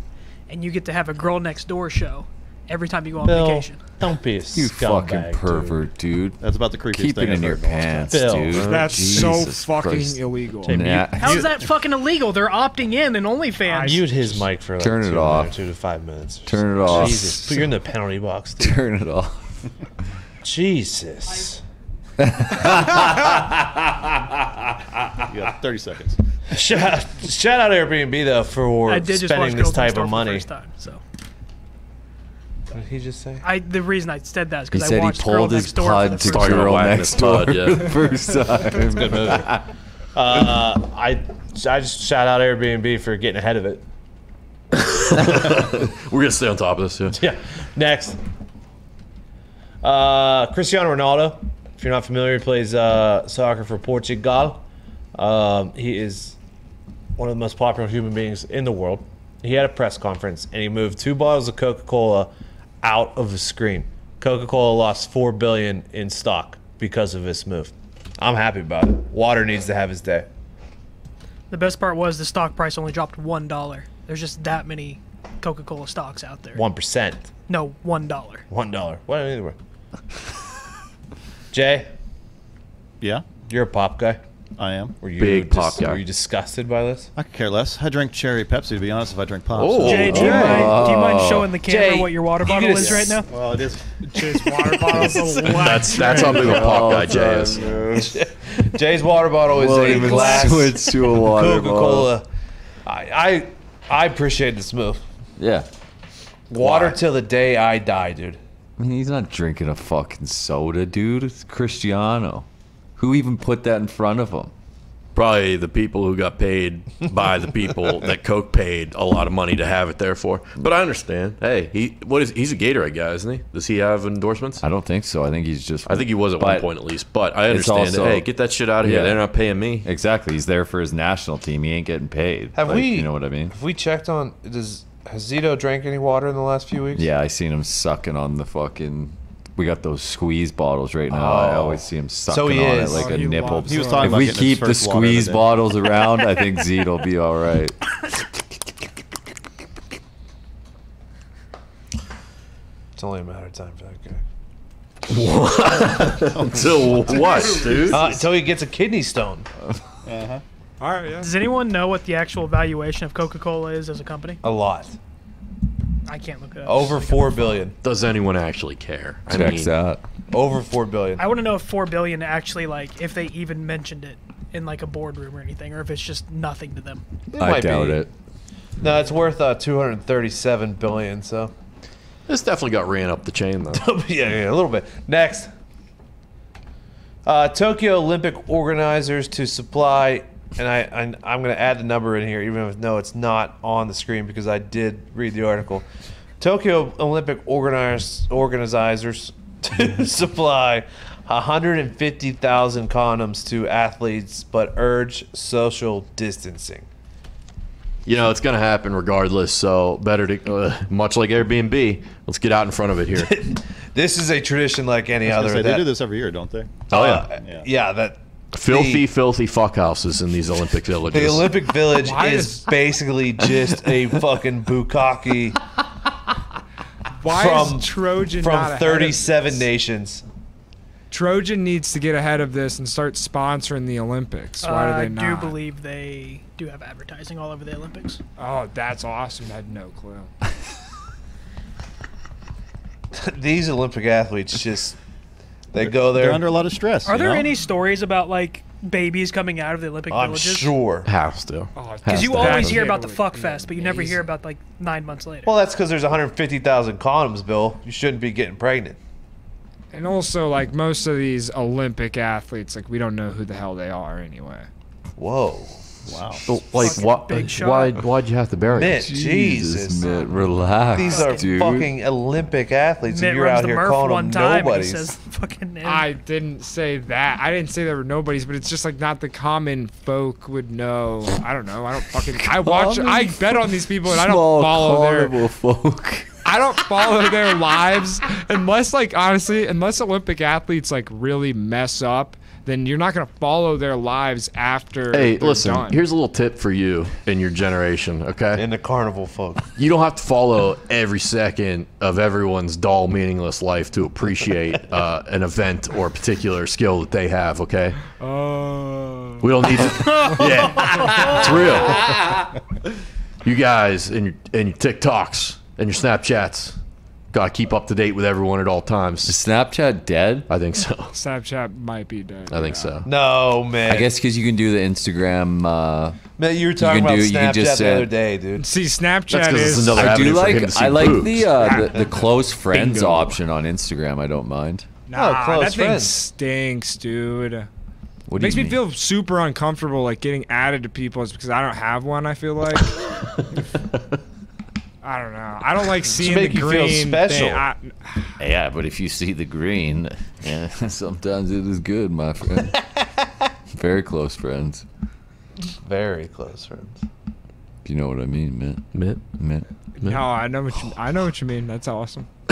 and you get to have a girl next door show every time you go on Bill, vacation. don't be a <laughs> you scumbag, fucking pervert, dude. That's about the creepiest Keep thing it in I've your heard all pants, Phil. dude. That's so fucking Christ. illegal. Nah. How is that fucking illegal? They're opting in in OnlyFans. Mute his mic for like Turn it two off. two to five minutes. Turn it off. Jesus, you're in the penalty box, dude. Turn it off. <laughs> Jesus. You got 30 seconds. Shout, shout out Airbnb though for I did just watch spending this type Door of for the money. first time, so What did he just say? I the reason I said that is because I said he watched Girl pulled his Next Door for the pod to first time. about girl whacking next door pod, yeah. for <laughs> the first time. Good movie. uh, I I just shout out Airbnb for getting ahead of it. <laughs> We're gonna stay on top of this. Yeah. Yeah. Next. Uh, Cristiano Ronaldo. If you're not familiar, he plays uh, soccer for Portugal. Um, he is one of the most popular human beings in the world. He had a press conference and he moved two bottles of Coca-Cola out of the screen. Coca-Cola lost four billion in stock because of this move. I'm happy about it. Water needs to have his day. The best part was the stock price only dropped one dollar. There's just that many Coca-Cola stocks out there. One percent. No, one dollar. One dollar. What anyway. <laughs> Jay, Yeah, you're a pop guy. I am. Were you Big dis- pop guy. Were you disgusted by this? I could care less. I drink cherry Pepsi, to be honest, if I drink pop. Oh. so- Jay, do you, mind, do you mind oh. showing the camera Jay, what your water bottle just- is right now? Well, it is. Just water bottles. of That's that's how big a pop guy Jay is. <laughs> Jay's water bottle is Won't a even glass switch to a water Coca-Cola. I, I I appreciate this move. Yeah. Water Why? till the day I die, dude. I mean, he's not drinking a fucking soda, dude. It's Cristiano. Who even put that in front of him? Probably the people who got paid by the people <laughs> that Coke paid a lot of money to have it there for. But I understand. Hey, he what is he's a Gatorade guy, isn't he? Does he have endorsements? I don't think so. I think he's just. I think he was at one point at least. But I it's understand. also- it. Hey, get that shit out of here. Yeah. They're not paying me. Exactly. He's there for his national team. He ain't getting paid. Have Like, we? You know what I mean? Have we checked on? Does has Zito drank any water in the last few weeks? Yeah, I seen him sucking on the fucking. We got those squeeze bottles right now. I Oh. always see him sucking So he on is. it like Oh, a he nipple. loves He was it. talking If about we getting his keep the first water the squeeze day. bottles <laughs> around, I think Zed'll be all right. It's only a matter of time for that guy. Until what, <laughs> <laughs> dude? Uh, until he gets a kidney stone. All right, yeah. Does anyone know what the actual valuation of Coca-Cola is as a company? A lot. I can't look it up. Over four billion. Does anyone actually care? I Checks mean, out. Over four billion. I want to know if four billion actually like if they even mentioned it in like a boardroom or anything, or if it's just nothing to them. It I might doubt be. it. No, it's worth uh, 237 billion. So This definitely got ran up the chain, though. <laughs> yeah, yeah, a little bit. Next, uh, Tokyo Olympic organizers to supply, and I, I I'm going to add the number in here, even if no, it's not on the screen because I did read the article. Tokyo Olympic organizers organizers <laughs> to supply 150,000 condoms to athletes, but urge social distancing. You know, it's going to happen regardless, so better to, uh, much like Airbnb, let's get out in front of it here. <laughs> This is a tradition like any I was other. gonna say, they do this every year, don't they? Oh, uh, yeah. Yeah. yeah, that Filthy, the- filthy fuckhouses in these Olympic villages. The Olympic <laughs> Village is is- basically just a <laughs> fucking bukkake Why from is Trojan from not ahead of 37 this? nations. Trojan needs to get ahead of this and start sponsoring the Olympics. Why Uh, do I they do not? believe they do have advertising all over the Olympics. Oh, that's awesome. I had no clue. <laughs> These Olympic athletes just they go They're there. under a lot of stress. Are you there know? any stories about like babies coming out of the Olympic I'm villages? sure. Has to. Oh, Because you to always hear about the fuck fest, but you never hear about like nine months later. Well, that's because there's 150,000 condoms, Bill. You shouldn't be getting pregnant. And also, like most of these Olympic athletes, like we don't know who the hell they are anyway. Whoa. Wow. So, like, Fucking what? big shot. Why? Why'd you have to bury Mitt, them? Jesus. Mitt, relax, These are dude. fucking Olympic athletes, Mitt and you're out the here Murph calling one them time and he nobodies. says fucking name. I didn't say that. I didn't say there were nobodies, but it's just like not the common folk would know. I don't know. I don't fucking. I watch. I bet on these people, and I don't follow their. carnival folk. I don't follow their lives unless, like, honestly, unless Olympic athletes like really mess up. Then you're not gonna follow their lives after. Hey, they're listen. done. Here's a little tip for you and your generation. Okay. and the carnival folk. You don't have to follow every second of everyone's dull, meaningless life to appreciate <laughs> uh, an event or a particular skill that they have. Okay. Uh, We don't need to. <laughs> yeah, it's real. You guys and your and your TikToks and your Snapchats gotta keep up to date with everyone at all Is times. Snapchat dead? I think so. <laughs> Snapchat might be dead. I think yeah. so. No, man. I guess because you can do the Instagram. Uh, Man, you were talking can about do- Snapchat just the other day, dude. See, That's Snapchat 'cause it's is. another I avenue do for him like to see I like boobs. the, uh, the the <laughs> close friends Bingo. option on Instagram. I don't mind. Nah, Oh, close that thing stinks, dude. What do Makes you me mean? feel super uncomfortable, like getting added to people. Is because I don't have one. I feel like. <laughs> I don't know. I don't like seeing make the you feel green special. Thing. I, Yeah, but if you see the green, yeah, <laughs> sometimes it is good, my friend. <laughs> Very close friends. Very close friends. You know what I mean, man. Mitt? Man. no, I know what you. I know what you mean. That's awesome. <laughs>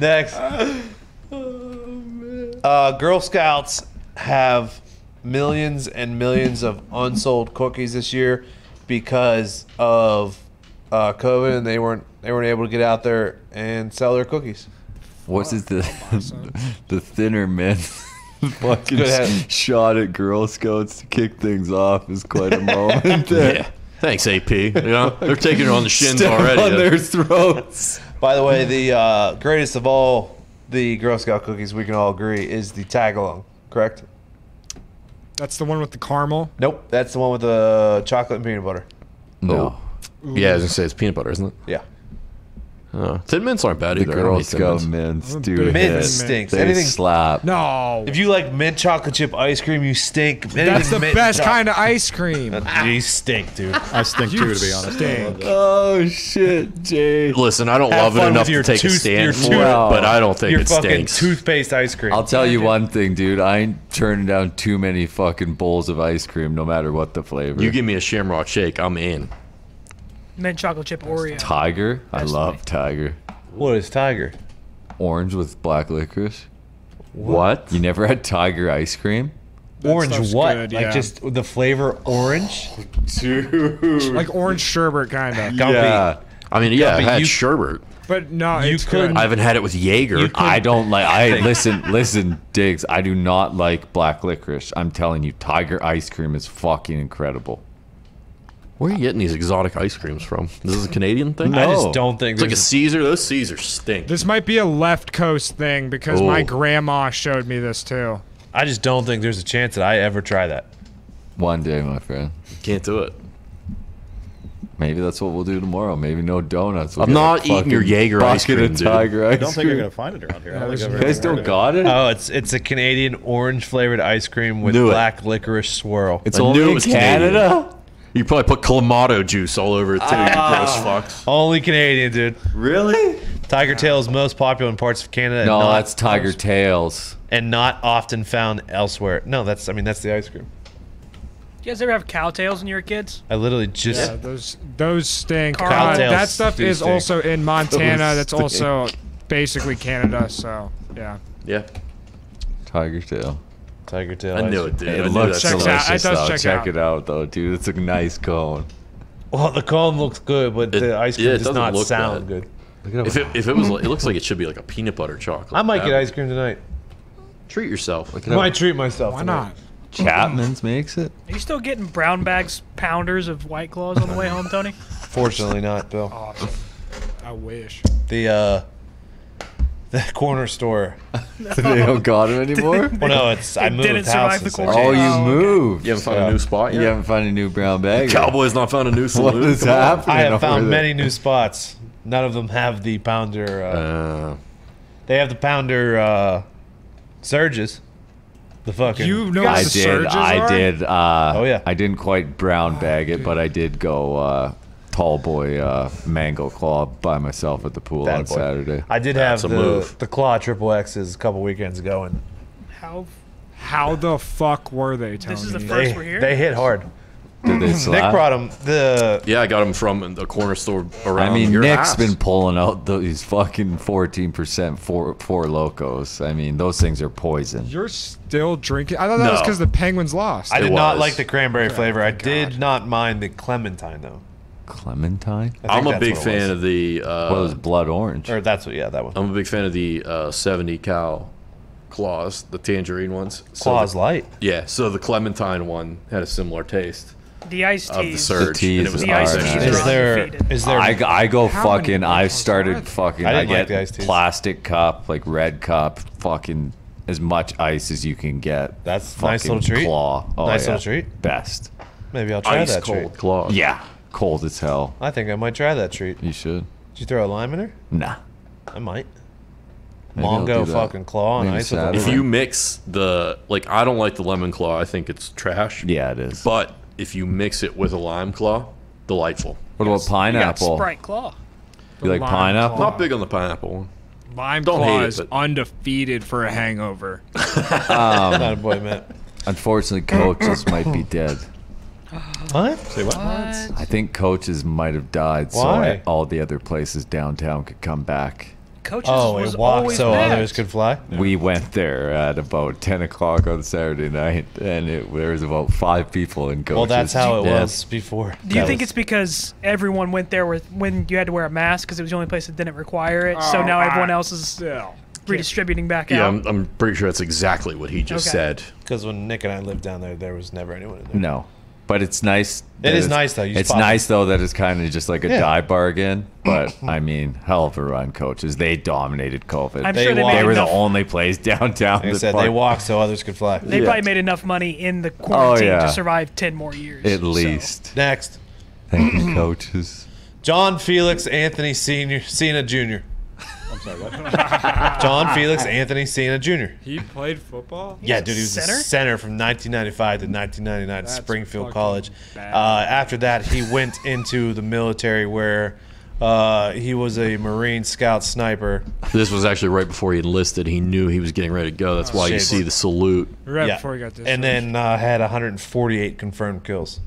Next. Uh, Girl Scouts have millions and millions of unsold cookies this year because of uh, COVID, and they weren't they weren't able to get out there and sell their cookies. What is the <laughs> the thinner men <laughs> fucking shot at Girl Scouts to kick things off is quite a moment. <laughs> there. Yeah. Thanks, AP. You know they're taking it on the shins Step already. on their throats. By the way, the uh, greatest of all the Girl Scout cookies, we can all agree, is the Tagalong. Correct? That's the one with the caramel. Nope, that's the one with the chocolate and peanut butter. No. yeah, I was gonna say it's peanut butter, isn't it? Yeah. Uh, Thin Mints aren't bad The either. I don't Girl hate Thin Scout Mints. mints I'm do big Mint Mint. hit. stinks. They Anything slap. No, If you like mint chocolate chip ice cream, you stink. that's the mint best kind of ice cream. <laughs> You stink, dude. I stink You too, to be honest. stink. Oh shit, Jay. Listen, I don't Have love it enough to take a stand your for tooth- it, but I don't think Your it fucking stinks. toothpaste ice cream. I'll tell you one thing, dude. I ain't turning down too many fucking bowls of ice cream, no matter what the flavor. You give me a Shamrock Shake, I'm in. Mint chocolate chip Oreo. Tiger. I That's love. Tiger. what is Tiger? Orange with black licorice. What? You never had Tiger ice cream? Orange stuff's what? good, Like yeah. just the flavor orange? Dude. Like orange sherbet, kind of. Gumpy. Yeah. I mean, yeah, I but had you- sherbet. But no, You it's couldn't- good. I haven't had it with Jaeger. I don't like. I <laughs> listen, listen, Digs. I do not like black licorice. I'm telling you, Tiger ice cream is fucking incredible. Where are you getting these exotic ice creams from? This is a Canadian thing. I just don't think It's like a Caesar. Those Caesars stink. This might be a left coast thing because my grandma showed me this too. I just don't think there's a chance that I ever try that. One day, my friend. Can't do it. Maybe that's what we'll do tomorrow. Maybe no donuts. We'll I'm not eating your fucking Jaeger ice bucket of cream, dude. Tiger ice I don't think you're gonna find it around here. I don't there's- think I've You guys don't of it. got it. Oh, it's it's a Canadian orange flavored ice cream with Knew it. black licorice swirl. It's I only knew it in was Canada. You probably put Clamato juice all over it too. you gross Ah. fucks. Only Canadian, dude. Really? Tiger tail is most popular in parts of Canada. and No, not, that's Tiger tails. and not often found elsewhere. No, that's I mean that's the ice cream. Do you guys ever have cow tails when you were kids? I literally just Yeah, those those stink. Cow Uh, tails that stuff is stink. also in Montana. Those That's stink. also basically Canada. So yeah, Yeah, Tiger tail. Tiger tail. I ice knew it, dude. I It looks that Checks stuff. out. It does though. check Check out. it out though, dude. It's a nice cone. Well, the cone looks good, but It- the ice cream yeah, it does doesn't not look sound bad. good. If it, if it was, like- it looks like it should be like a peanut butter chocolate. I might get ice cream tonight. Treat yourself. I might treat myself. why tonight. not? Chapman's makes it. Are you still getting brown bags, pounders of White Claws on the way home, Tony? Fortunately, not Bill. Awesome. I wish. The uh, the corner store. <laughs> they don't got it anymore. <laughs> Well, no, it's I It moved didn't survive houses. the so- Oh, you Oh, okay. moved. You haven't found Yeah. a new spot You haven't found a new brown bag. Cowboys not found a new What saloon. is Come on. happening? I have found there? many new spots. None of them have the pounder. Uh, Uh, they have the pounder uh, surges. The fucking. You know I what the did. surges I are? did. Uh, Oh, yeah. I didn't quite brown bag it, but I did go uh, tall boy uh, mango claw by myself at the pool Bad on boy. Saturday. I did have That's a the move. the claw triple X's a couple weekends ago, and How? How the fuck were they, Tony? This is the they, first we're here. they hit hard. Did they Nick brought them the yeah, I got them from the corner store around I mean, your Nick's house. been pulling out these fucking fourteen percent four four Lokos. I mean, those things are poison. You're still drinking. I thought that was No. because the Penguins lost. I did not was. like the cranberry flavor. I did not mind the clementine though. Clementine? I think I'm a big fan was. of the. Uh, Well, it was blood orange. Or that's what. Yeah, that one. I'm a big fan of the uh, 70 cal claws, the tangerine ones. So Claws the- light. Yeah, so the clementine one had a similar taste the iced of the teas. surge, teas and it was The are iced nice. teas Is are there? undefeated. Is there? I, I go fucking. I've are started fucking. I I, didn't like get the plastic cup, like red cup, fucking as much ice as you can get. That's a nice little treat. Claw. Oh, Nice yeah. little treat. Best. Maybe I'll try Ice that cold treat. claws. Yeah. Cold as hell. I think I might try that treat. You should. Did you throw a lime in there? Nah. I might. Maybe I'll Mongo that. fucking claw and Maybe ice Saturday. If you mix the like, I don't like the lemon claw. I think it's trash. Yeah, it is. But if you mix it with a lime claw, delightful. what about You got pineapple? Sprite Claw. You like Lime pineapple? claw. Not big on the pineapple one. Lime Don't Claw hate it, is but- undefeated for a hangover. <laughs> Um, Not a boy, Matt. Unfortunately, coaches might be dead. What? Say what? I think coaches might have died, Why? so all the other places downtown could come back. Coaches Oh, was it walked so bad. others could fly. We went there at about ten o'clock on Saturday night, and it, there was about five people in coaches. Well, that's how it Yeah. was before. Do you That think was- it's because everyone went there with when you had to wear a mask because it was the only place that didn't require it? so Oh, now everyone else is Still. redistributing back Yeah, out. I'm, I'm pretty sure that's exactly what he just Okay. said. Because when Nick and I lived down there, there was never anyone in there. No, but it's nice. It that is it's- nice, though. You it's spot it. nice though that it's kind of just like a Yeah. die bargain. <clears throat> But I mean, hell of a run, coaches. They dominated COVID. I'm They sure they made they were enough. the only place downtown. Like I that said, they walked so others could fly. they Yeah. probably made enough money in the quarantine oh, yeah. to survive ten more years. at so. least. Next, Thank you, <clears throat> coaches. John Felix Anthony Senior Cena Jr. I'm sorry, what? John Felix Anthony Cena Jr. He played football? Yeah, dude, he was Center? a center from 1995 to 1999 at Springfield College. Uh, after that, he went into the military where uh, he was a Marine Scout sniper. This was actually right before he enlisted. He knew he was getting ready to go. That's why you see the salute. Right yeah. before he got this. and then uh, had 148 confirmed kills.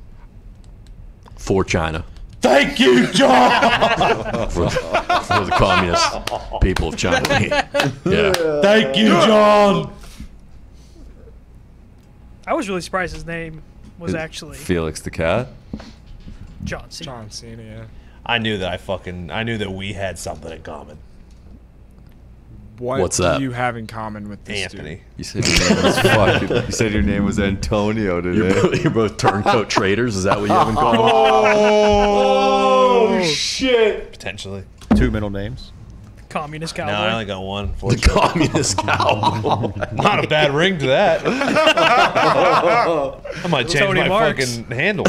for China, Thank you, John. for, for the communist people of China. <laughs> yeah, Thank you, John. I was really surprised his name was actually Felix the cat. John Cena. John Cena, yeah. I knew that I fucking I knew that we had something in common. What What's do that? you have in common with this Anthony. You said your name was fucking. You said your name was Antonio You're, today. both- you're both turncoat <laughs> traders. Is that what you have in common? Oh, oh shit! Potentially. Two middle names. Communist No, cowboy. I only got one. The communist <laughs> cow. Not a bad ring to that. <laughs> I might change Tony my Marks. fucking handle.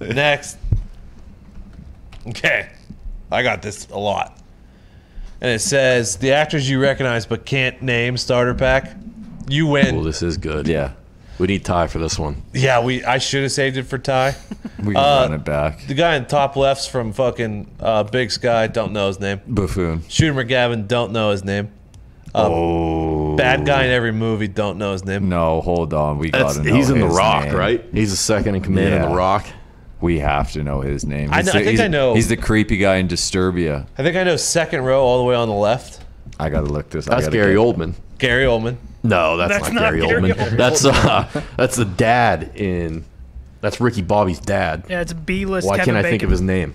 Next. Okay. I got this a lot. And it says the actors you recognize but can't name starter pack. You win. well, this is good. yeah, We need Ty for this one. yeah, we. I should have saved it for Ty. <laughs> we can Uh, run it back. The guy in top left's from fucking uh, Big Sky. Don't know his name. Buffoon. Shooter McGavin. Don't know his name. oh. Bad guy in every movie. Don't know his name. No, hold on. We That's, gotta know he's in The his Rock, name. right? He's the second in command in Yeah. The Rock. We have to know his name. I know- the- I think he's- I know. He's the creepy guy in Disturbia. I think I know second row all the way on the left. I gotta look this. I That's Gary Oldman. Gary Oldman. No, that's, That's not, not Gary, Gary Oldman. Oldman. That's uh, <laughs> that's the dad in. That's Ricky Bobby's dad. yeah, it's B-list. Why Kevin can't I Bacon. think of his name?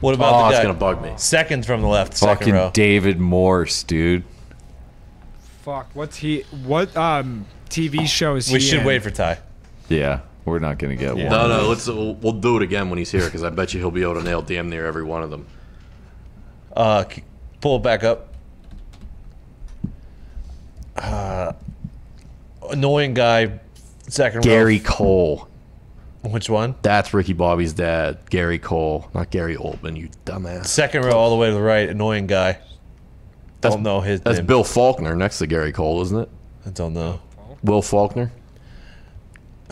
What about Oh, the it's guy? gonna bug me. Second from the left, second Fucking row. David Morse, dude. Fuck. What's he? What um TV show is we he We should in? wait for Ty. Yeah, we're not gonna get one. No, no. Let's we'll, we'll do it again when he's here because I bet you he'll be able to nail damn near every one of them. Uh, pull it back up. Uh, annoying guy, second Gary row. Cole. Which one? That's Ricky Bobby's dad. Gary Cole, not Gary Oldman. You dumbass. Second row, all the way to the right. Annoying guy. That's- don't know his That's name. Bill Faulkner next to Gary Cole, isn't it? I don't know. Will Faulkner.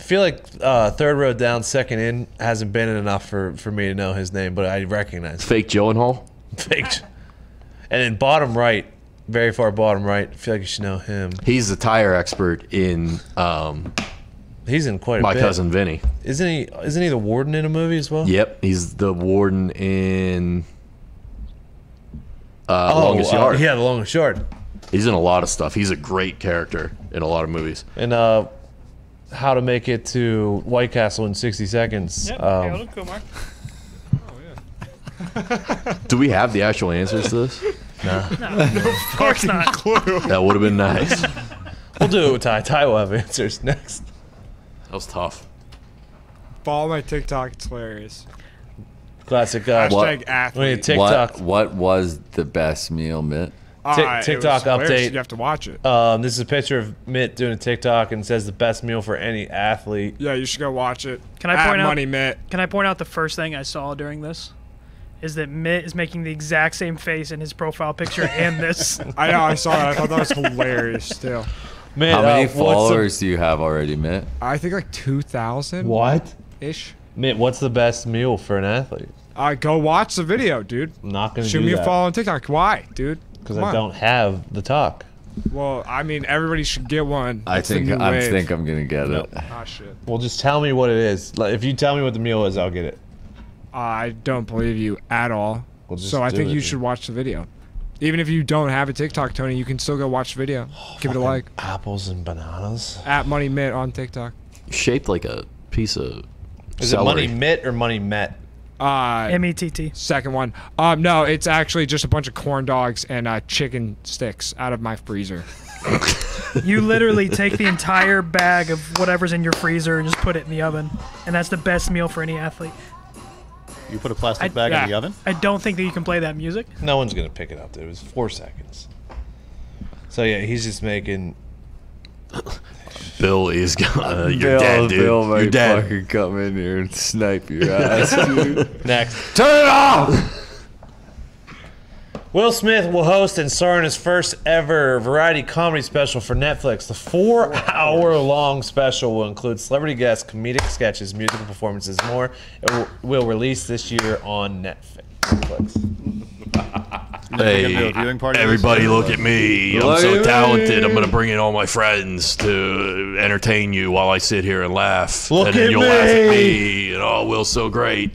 I feel like uh, third row down, second in hasn't been enough for, for me to know his name, but I recognize Fake Gyllenhaal. <laughs> fake. And then bottom right, very far bottom right. I feel like you should know him. He's the tire expert in um, He's in quite a My bit. Cousin Vinny. Isn't he? Isn't he the warden in a movie as well? Yep, he's the warden in uh, Oh, Longest uh, Yard. yeah, the longest yard. He's in a lot of stuff. He's a great character in a lot of movies. And uh, how to make it to White Castle in 60 seconds. Yep, um, Harold Kumar. <laughs> Do we have the actual answers to this? <laughs> Nah, Of <laughs> course not. That would have been nice. We'll do it with Ty. Ty will have answers next. That was tough. Follow my TikTok. It's hilarious. Classic uh, What? Hashtag we need athlete. TikTok. What what was the best meal, Mitt? It TikTok update. You have to watch it. Um, this is a picture of Mitt doing a TikTok and says the best meal for any athlete. yeah, you should go watch it. Can I At point out- Money Mitt. Can I point out the first thing I saw during this? Is that Mitt is making the exact same face in his profile picture <laughs> and this. I know. I saw it. I thought that was hilarious. Still, Mitt, How many uh, what's the- followers do you have already, Mitt? I think like two thousand what? ish. Mitt, what's the best meal for an athlete? Uh, go watch the video, dude. I'm not gonna Shoot do me a follow on TikTok. Why, dude? Because I on. don't have the talk. Well, I mean, everybody should get one. I It's the think new I wave. think I'm gonna get it. Ah, shit. Well, just tell me what it is. Like, if you tell me what the meal is, I'll get it. I don't believe you at all. Well, just so I do think it you then. should watch the video. Even if you don't have a TikTok, Tony, you can still go watch the video. Give it a like. Apples and bananas. At Money Mitt on TikTok. Shaped like a piece of Is celery. it money Mitt or money met? Uh, M E T T. second one. Um, no, it's actually just a bunch of corn dogs and uh, chicken sticks out of my freezer. <laughs> You literally take the entire bag of whatever's in your freezer and just put it in the oven, and that's the best meal for any athlete. You put a plastic I- bag yeah. in the oven. I don't think that you can play that music. No one's gonna pick it up. Dude. It was four seconds. So yeah, he's just making. Bill is gonna. Uh, you're Bill, dead, dude. Bill might You're dead. fucking come in here and snipe your <laughs> ass, dude. Next, Turn it off. Will Smith will host and star in his first ever variety comedy special for Netflix. The four-hour-long special will include celebrity guests, comedic sketches, musical performances, more. It will, will release this year on Netflix. <laughs> Hey, do a viewing party everybody, look at me! I'm so talented. I'm gonna bring in all my friends to entertain you while I sit here and laugh. Look and then at you'll laugh at me. me, and oh, Will's so great.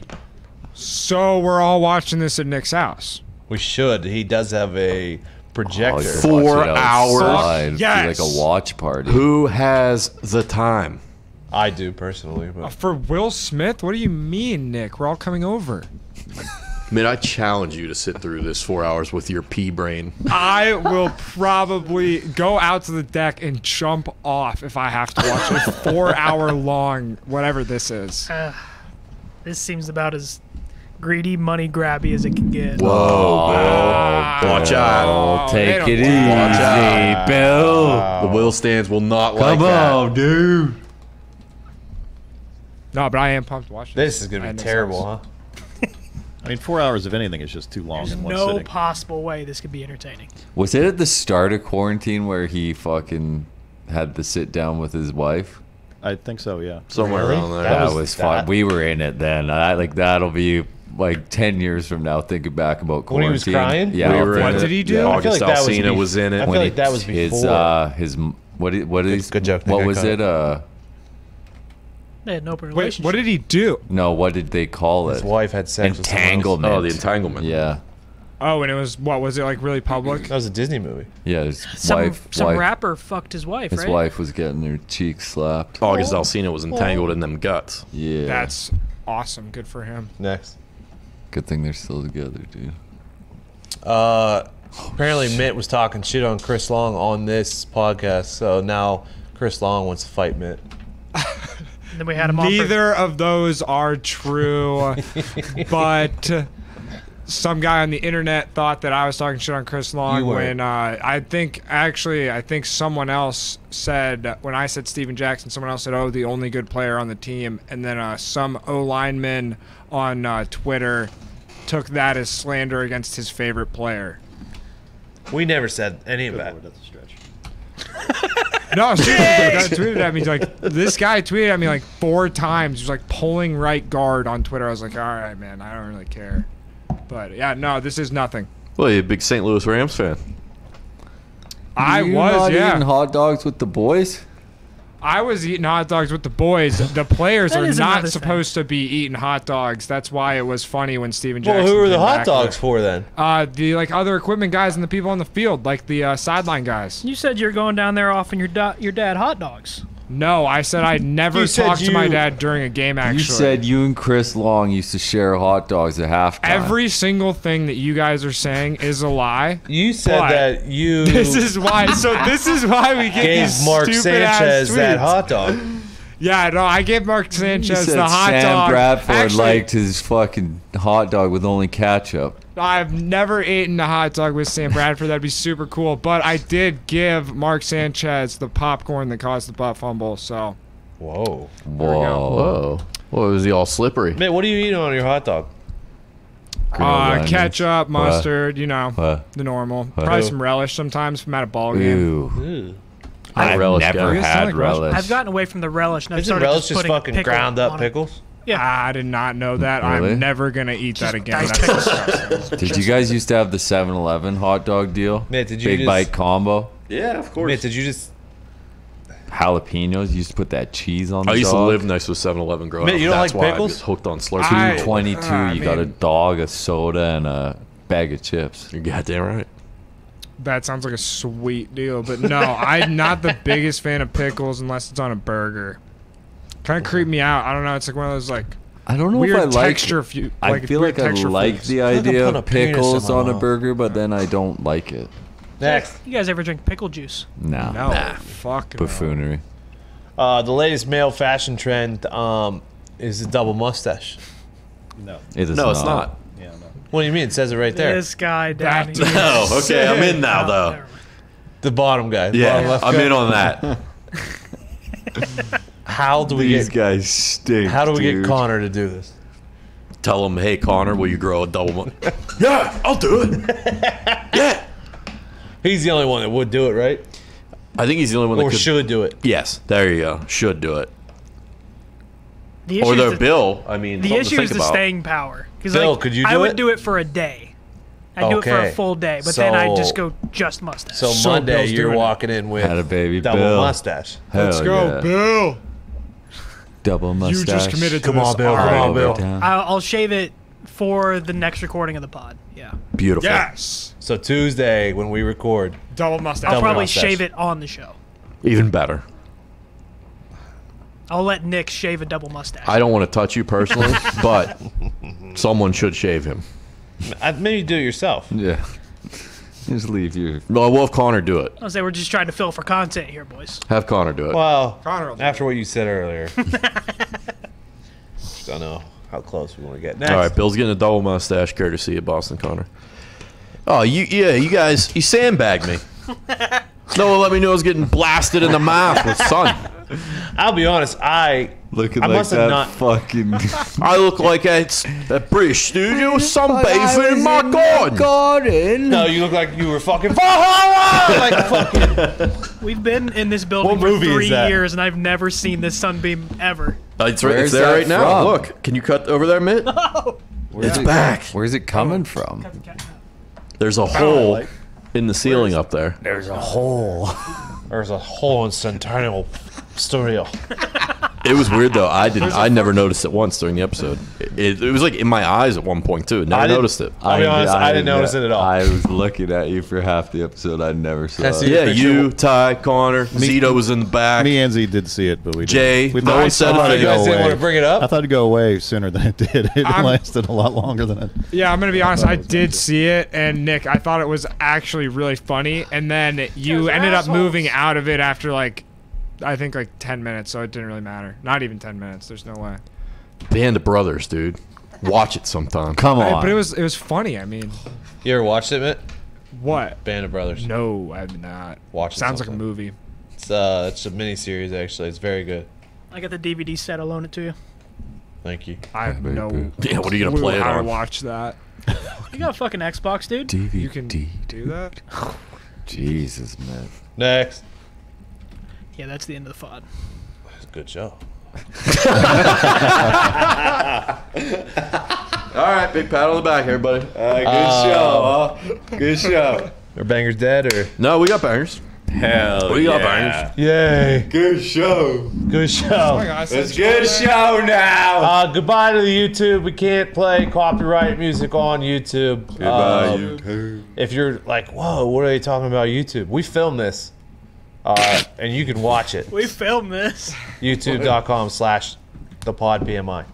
So we're all watching this at Nick's house. We should. He does have a projector. Oh, you can Four hours. outside. It'd be Yes. like a watch party. Who has the time? I do personally, Uh, for Will Smith? What do you mean, Nick? We're all coming over. Man, I challenge you to sit through this four hours with your pea brain. I will probably go out to the deck and jump off if I have to watch a four hour long whatever this is. Uh, this seems about as greedy, money grabby as it can get. Ah, watch out. Oh, they Take don't it want easy, Bill. The Will stands will not like Come that. on, dude. No, but I am pumped to watch This is gonna be terrible, sounds- huh? I mean, four hours of anything is just too long There's in one no sitting. possible way this could be entertaining. Was it at the start of quarantine where he fucking had to sit down with his wife? I think so. Yeah. Somewhere Really? around there. That That, was was, that? fun. We were in it then. I like that'll be like ten years from now. Thinking back about quarantine. When he was crying? Yeah, We were think in What it. did he do? Yeah. I August like that was Alsina bef- was in I feel when like that was his before. uh his m- what did, what is good joke, What was it? it. Uh, They had an open Wait, relationship. what did he do? no, what did they call it? His wife had sex with someone else. Entanglement. Oh, the entanglement. Yeah, Oh, and it was what was it like really public? That was a Disney movie. yeah. His some wife, some wife, rapper fucked his wife, his right? wife was getting her cheek slapped. August Alsina was entangled in them guts. Yeah, That's awesome. Good for him. Next. good thing they're still together, dude. Uh, apparently Mitt was talking shit on Chris Long on this podcast, so now Chris Long wants to fight Mitt. <laughs> And then we had him on. For, Neither of those are true, <laughs> but some guy on the internet thought that I was talking shit on Chris Long when uh, I think actually I think someone else said when I said Steven Jackson, someone else said, "Oh, the only good player on the team," and then uh, some O lineman on uh, Twitter took that as slander against his favorite player. We never said any of that. Lord, that's a stretch. <laughs> No, seriously, the guy tweeted at me like this guy tweeted at me like four times. He was like pulling right guard on Twitter. I was like, all right, man, I don't really care. But yeah, no, this is nothing. Well, you're a big St. Louis Rams fan. I You was, not yeah, eating hot dogs with the boys. I was eating hot dogs with the boys. The players are not another thing. supposed to be eating hot dogs. That's why it was funny when Steven Well, who are the hot dogs with- for then? Uh, the like other equipment guys and the people on the field, like the uh, sideline guys. you said you're going down there offering your da- your dad hot dogs. No, I said I'd never You said talked to my dad during a game. Actually, You said you and Chris Long used to share hot dogs at halftime. every single thing that you guys are saying is a lie. You said But that you <laughs> This is why. So this is why we get gave these Mark stupid ass Sanchez that hot dog. Yeah, no, I gave Mark You Sanchez said the hot Sam dog. Bradford Actually, liked his fucking hot dog with only ketchup. I've never eaten a hot dog with Sam Bradford. That'd be super cool. But I did give Mark Sanchez the popcorn that caused the butt fumble. So Whoa. Whoa. Whoa. What was he all slippery? Man, what are you eating on your hot dog? Grilled uh, ketchup, mustard, you know, What? the normal. Probably some relish sometimes from at a ball game. Ew. I'm a I've never guy. Had relish? relish. I've gotten away from the relish and I've Isn't started relish just just fucking ground up on it. pickles? Yeah. I did not know that. Really? I'm never gonna eat that again. That's disgusting. <laughs> Did you guys used to have the 7-Eleven hot dog deal? Mitt, did you Big just- bite combo. Yeah, of Mitt, did you just Jalapenos. You used to put that cheese on the I used to live next to 7-Eleven growing Mitt, up. you don't That's like why pickles? I was hooked on Slurpee. I- 22. I you got a dog, a soda, and a bag of chips. You're goddamn right. That sounds like a sweet deal, but no, I'm not the biggest fan of pickles unless it's on a burger. Kind of creep me out. I don't know. It's like one of those like I don't know weird if I like texture. Few, I like feel like I like foods. the idea putting a of pickles my on a burger, but then I don't like it. next? You guys ever drink pickle juice? No. No, fuck no. Buffoonery. Uh, the latest male fashion trend um, is a double mustache. No. It is No, it's not. Yeah, no. What do you mean? It says it right there. This guy down That- here. <laughs> Oh, okay. I'm in now, though. The bottom guy. the bottom Yeah, left I'm guy. in on that. <laughs> <laughs> How do we These get? guys stink. How do we dude. get Connor to do this? Tell him, hey, Connor, will you grow a double mo- <laughs> Yeah, I'll do it. <laughs> yeah. He's the only one that would do it, right? I think he's the only one that Or could. should do it. Yes, there you go. Should do it. The Or issue their is the, bill. I mean, the something to issue think is the about. staying power. 'Cause, Bill, like, could you I do would it? do it for a day. I'd do it for Okay. a full day, but then I'd just go just mustache. So, So Monday Bill's you're doing it. walking in with Had a baby double Bill. mustache. Hell Let's go, yeah. Bill. Double mustache. You just committed to Come this. on, Bill. All Come right. on, Bill. I'll, I'll shave it for the next recording of the pod. Yeah, Beautiful. Yes. So Tuesday when we record, Double mustache. I'll Double probably mustache. shave it on the show. Even better. I'll let Nick shave a double mustache. I don't want to touch you personally, <laughs> but someone should shave him. I, maybe do it yourself. Yeah. Just leave your. Well, we'll have Connor do it. I'll say we're just trying to fill for content here, boys. Have Connor do it. Well, Connor will do after what you said earlier. <laughs> I don't know how close we want to get. Next. All right, Bill's getting a double mustache courtesy of Boston Connor. Oh, you yeah, you guys, you sandbagged me. <laughs> No one let me know I was getting blasted in the mouth with sun. I'll be honest. I Looking I like must have that not- fucking. <laughs> I look like a, a British studio sunbathing in my garden. garden. no. You look like you were fucking <laughs> like fucking. <laughs> We've been in this building What for movie is three that? years, and I've never seen this sunbeam ever. It's, right, Where's it's there that right now. from? Look, can you cut over there, Mitt? it's back. Where's it coming oh, from? There's a hole in the ceiling up there. There's a hole. There's a hole in Centennial Studio. It was weird though. I didn't. I never noticed it once during the episode. It, it was like in my eyes at one point too. Never I didn't- noticed it. I'll be honest, I didn't notice it at all. I was looking at you for half the episode. I never saw That's it. it. Yeah, picture- you, Ty, Connor, Zito was in the back. Me and Z did see it, but we didn't. Jay, we no thought- one said I thought a it'd thing. You guys didn't wanna bring it up? I thought it'd go away sooner than it did. It I'm- lasted a lot longer than it. Yeah, I'm gonna be honest. I did see it, and Nick, I thought it was actually really funny, and then you Guys are ended up moving out of it after like, I think like 10 minutes, so it didn't really matter. Not even 10 minutes. There's no way. Band of Brothers, dude. Watch it sometime. Come I- on. but it was it was funny. I mean, You ever watched it, Mitt? what? Band of Brothers. No, I've not. Watch it Sounds like a movie. It's uh, it's a mini series actually. It's very good. I got the DVD set. I'll loan it to you. Thank you. I have no. Yeah, what are you gonna clue play it how to on? watch that? <laughs> You got a fucking Xbox, dude. You can do that. <laughs> Jesus, man. Next. Yeah, that's the end of the FOD. Good show. <laughs> All right, big pat on the back, everybody. Uh, good show, huh? Good show. Are bangers dead or? No, we got bangers. Hell We got bangers. Yay! Good show. Good show. It's good show now. Uh, goodbye to the YouTube. We can't play copyright music on YouTube. Goodbye, Um, YouTube. If you're like, whoa, what are they talking about YouTube? We filmed this, uh, and you can watch it. We filmed this. YouTube.com slash the pod PMI.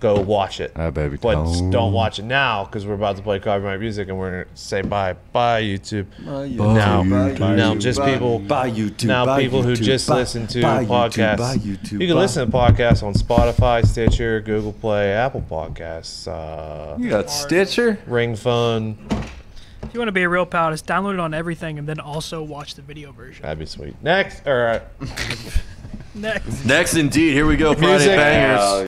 Go watch it. Ah, baby. But tone. don't watch it now because we're about to play copyright music and we're gonna say bye, bye YouTube. Bye, Now, YouTube. now, just Bye. people, Bye, YouTube. now Bye, people who YouTube. just Bye. listen to Bye, YouTube. podcasts. Bye, YouTube. You can Bye. listen to podcasts on Spotify, Stitcher, Google Play, Apple Podcasts, uh, You got Stitcher? Ring Fun. If you want to be a real pal, just download it on everything and then also watch the video version. That'd be sweet. Next, all right. <laughs> Next. Next, indeed. Here we go. Friday Music. bangers.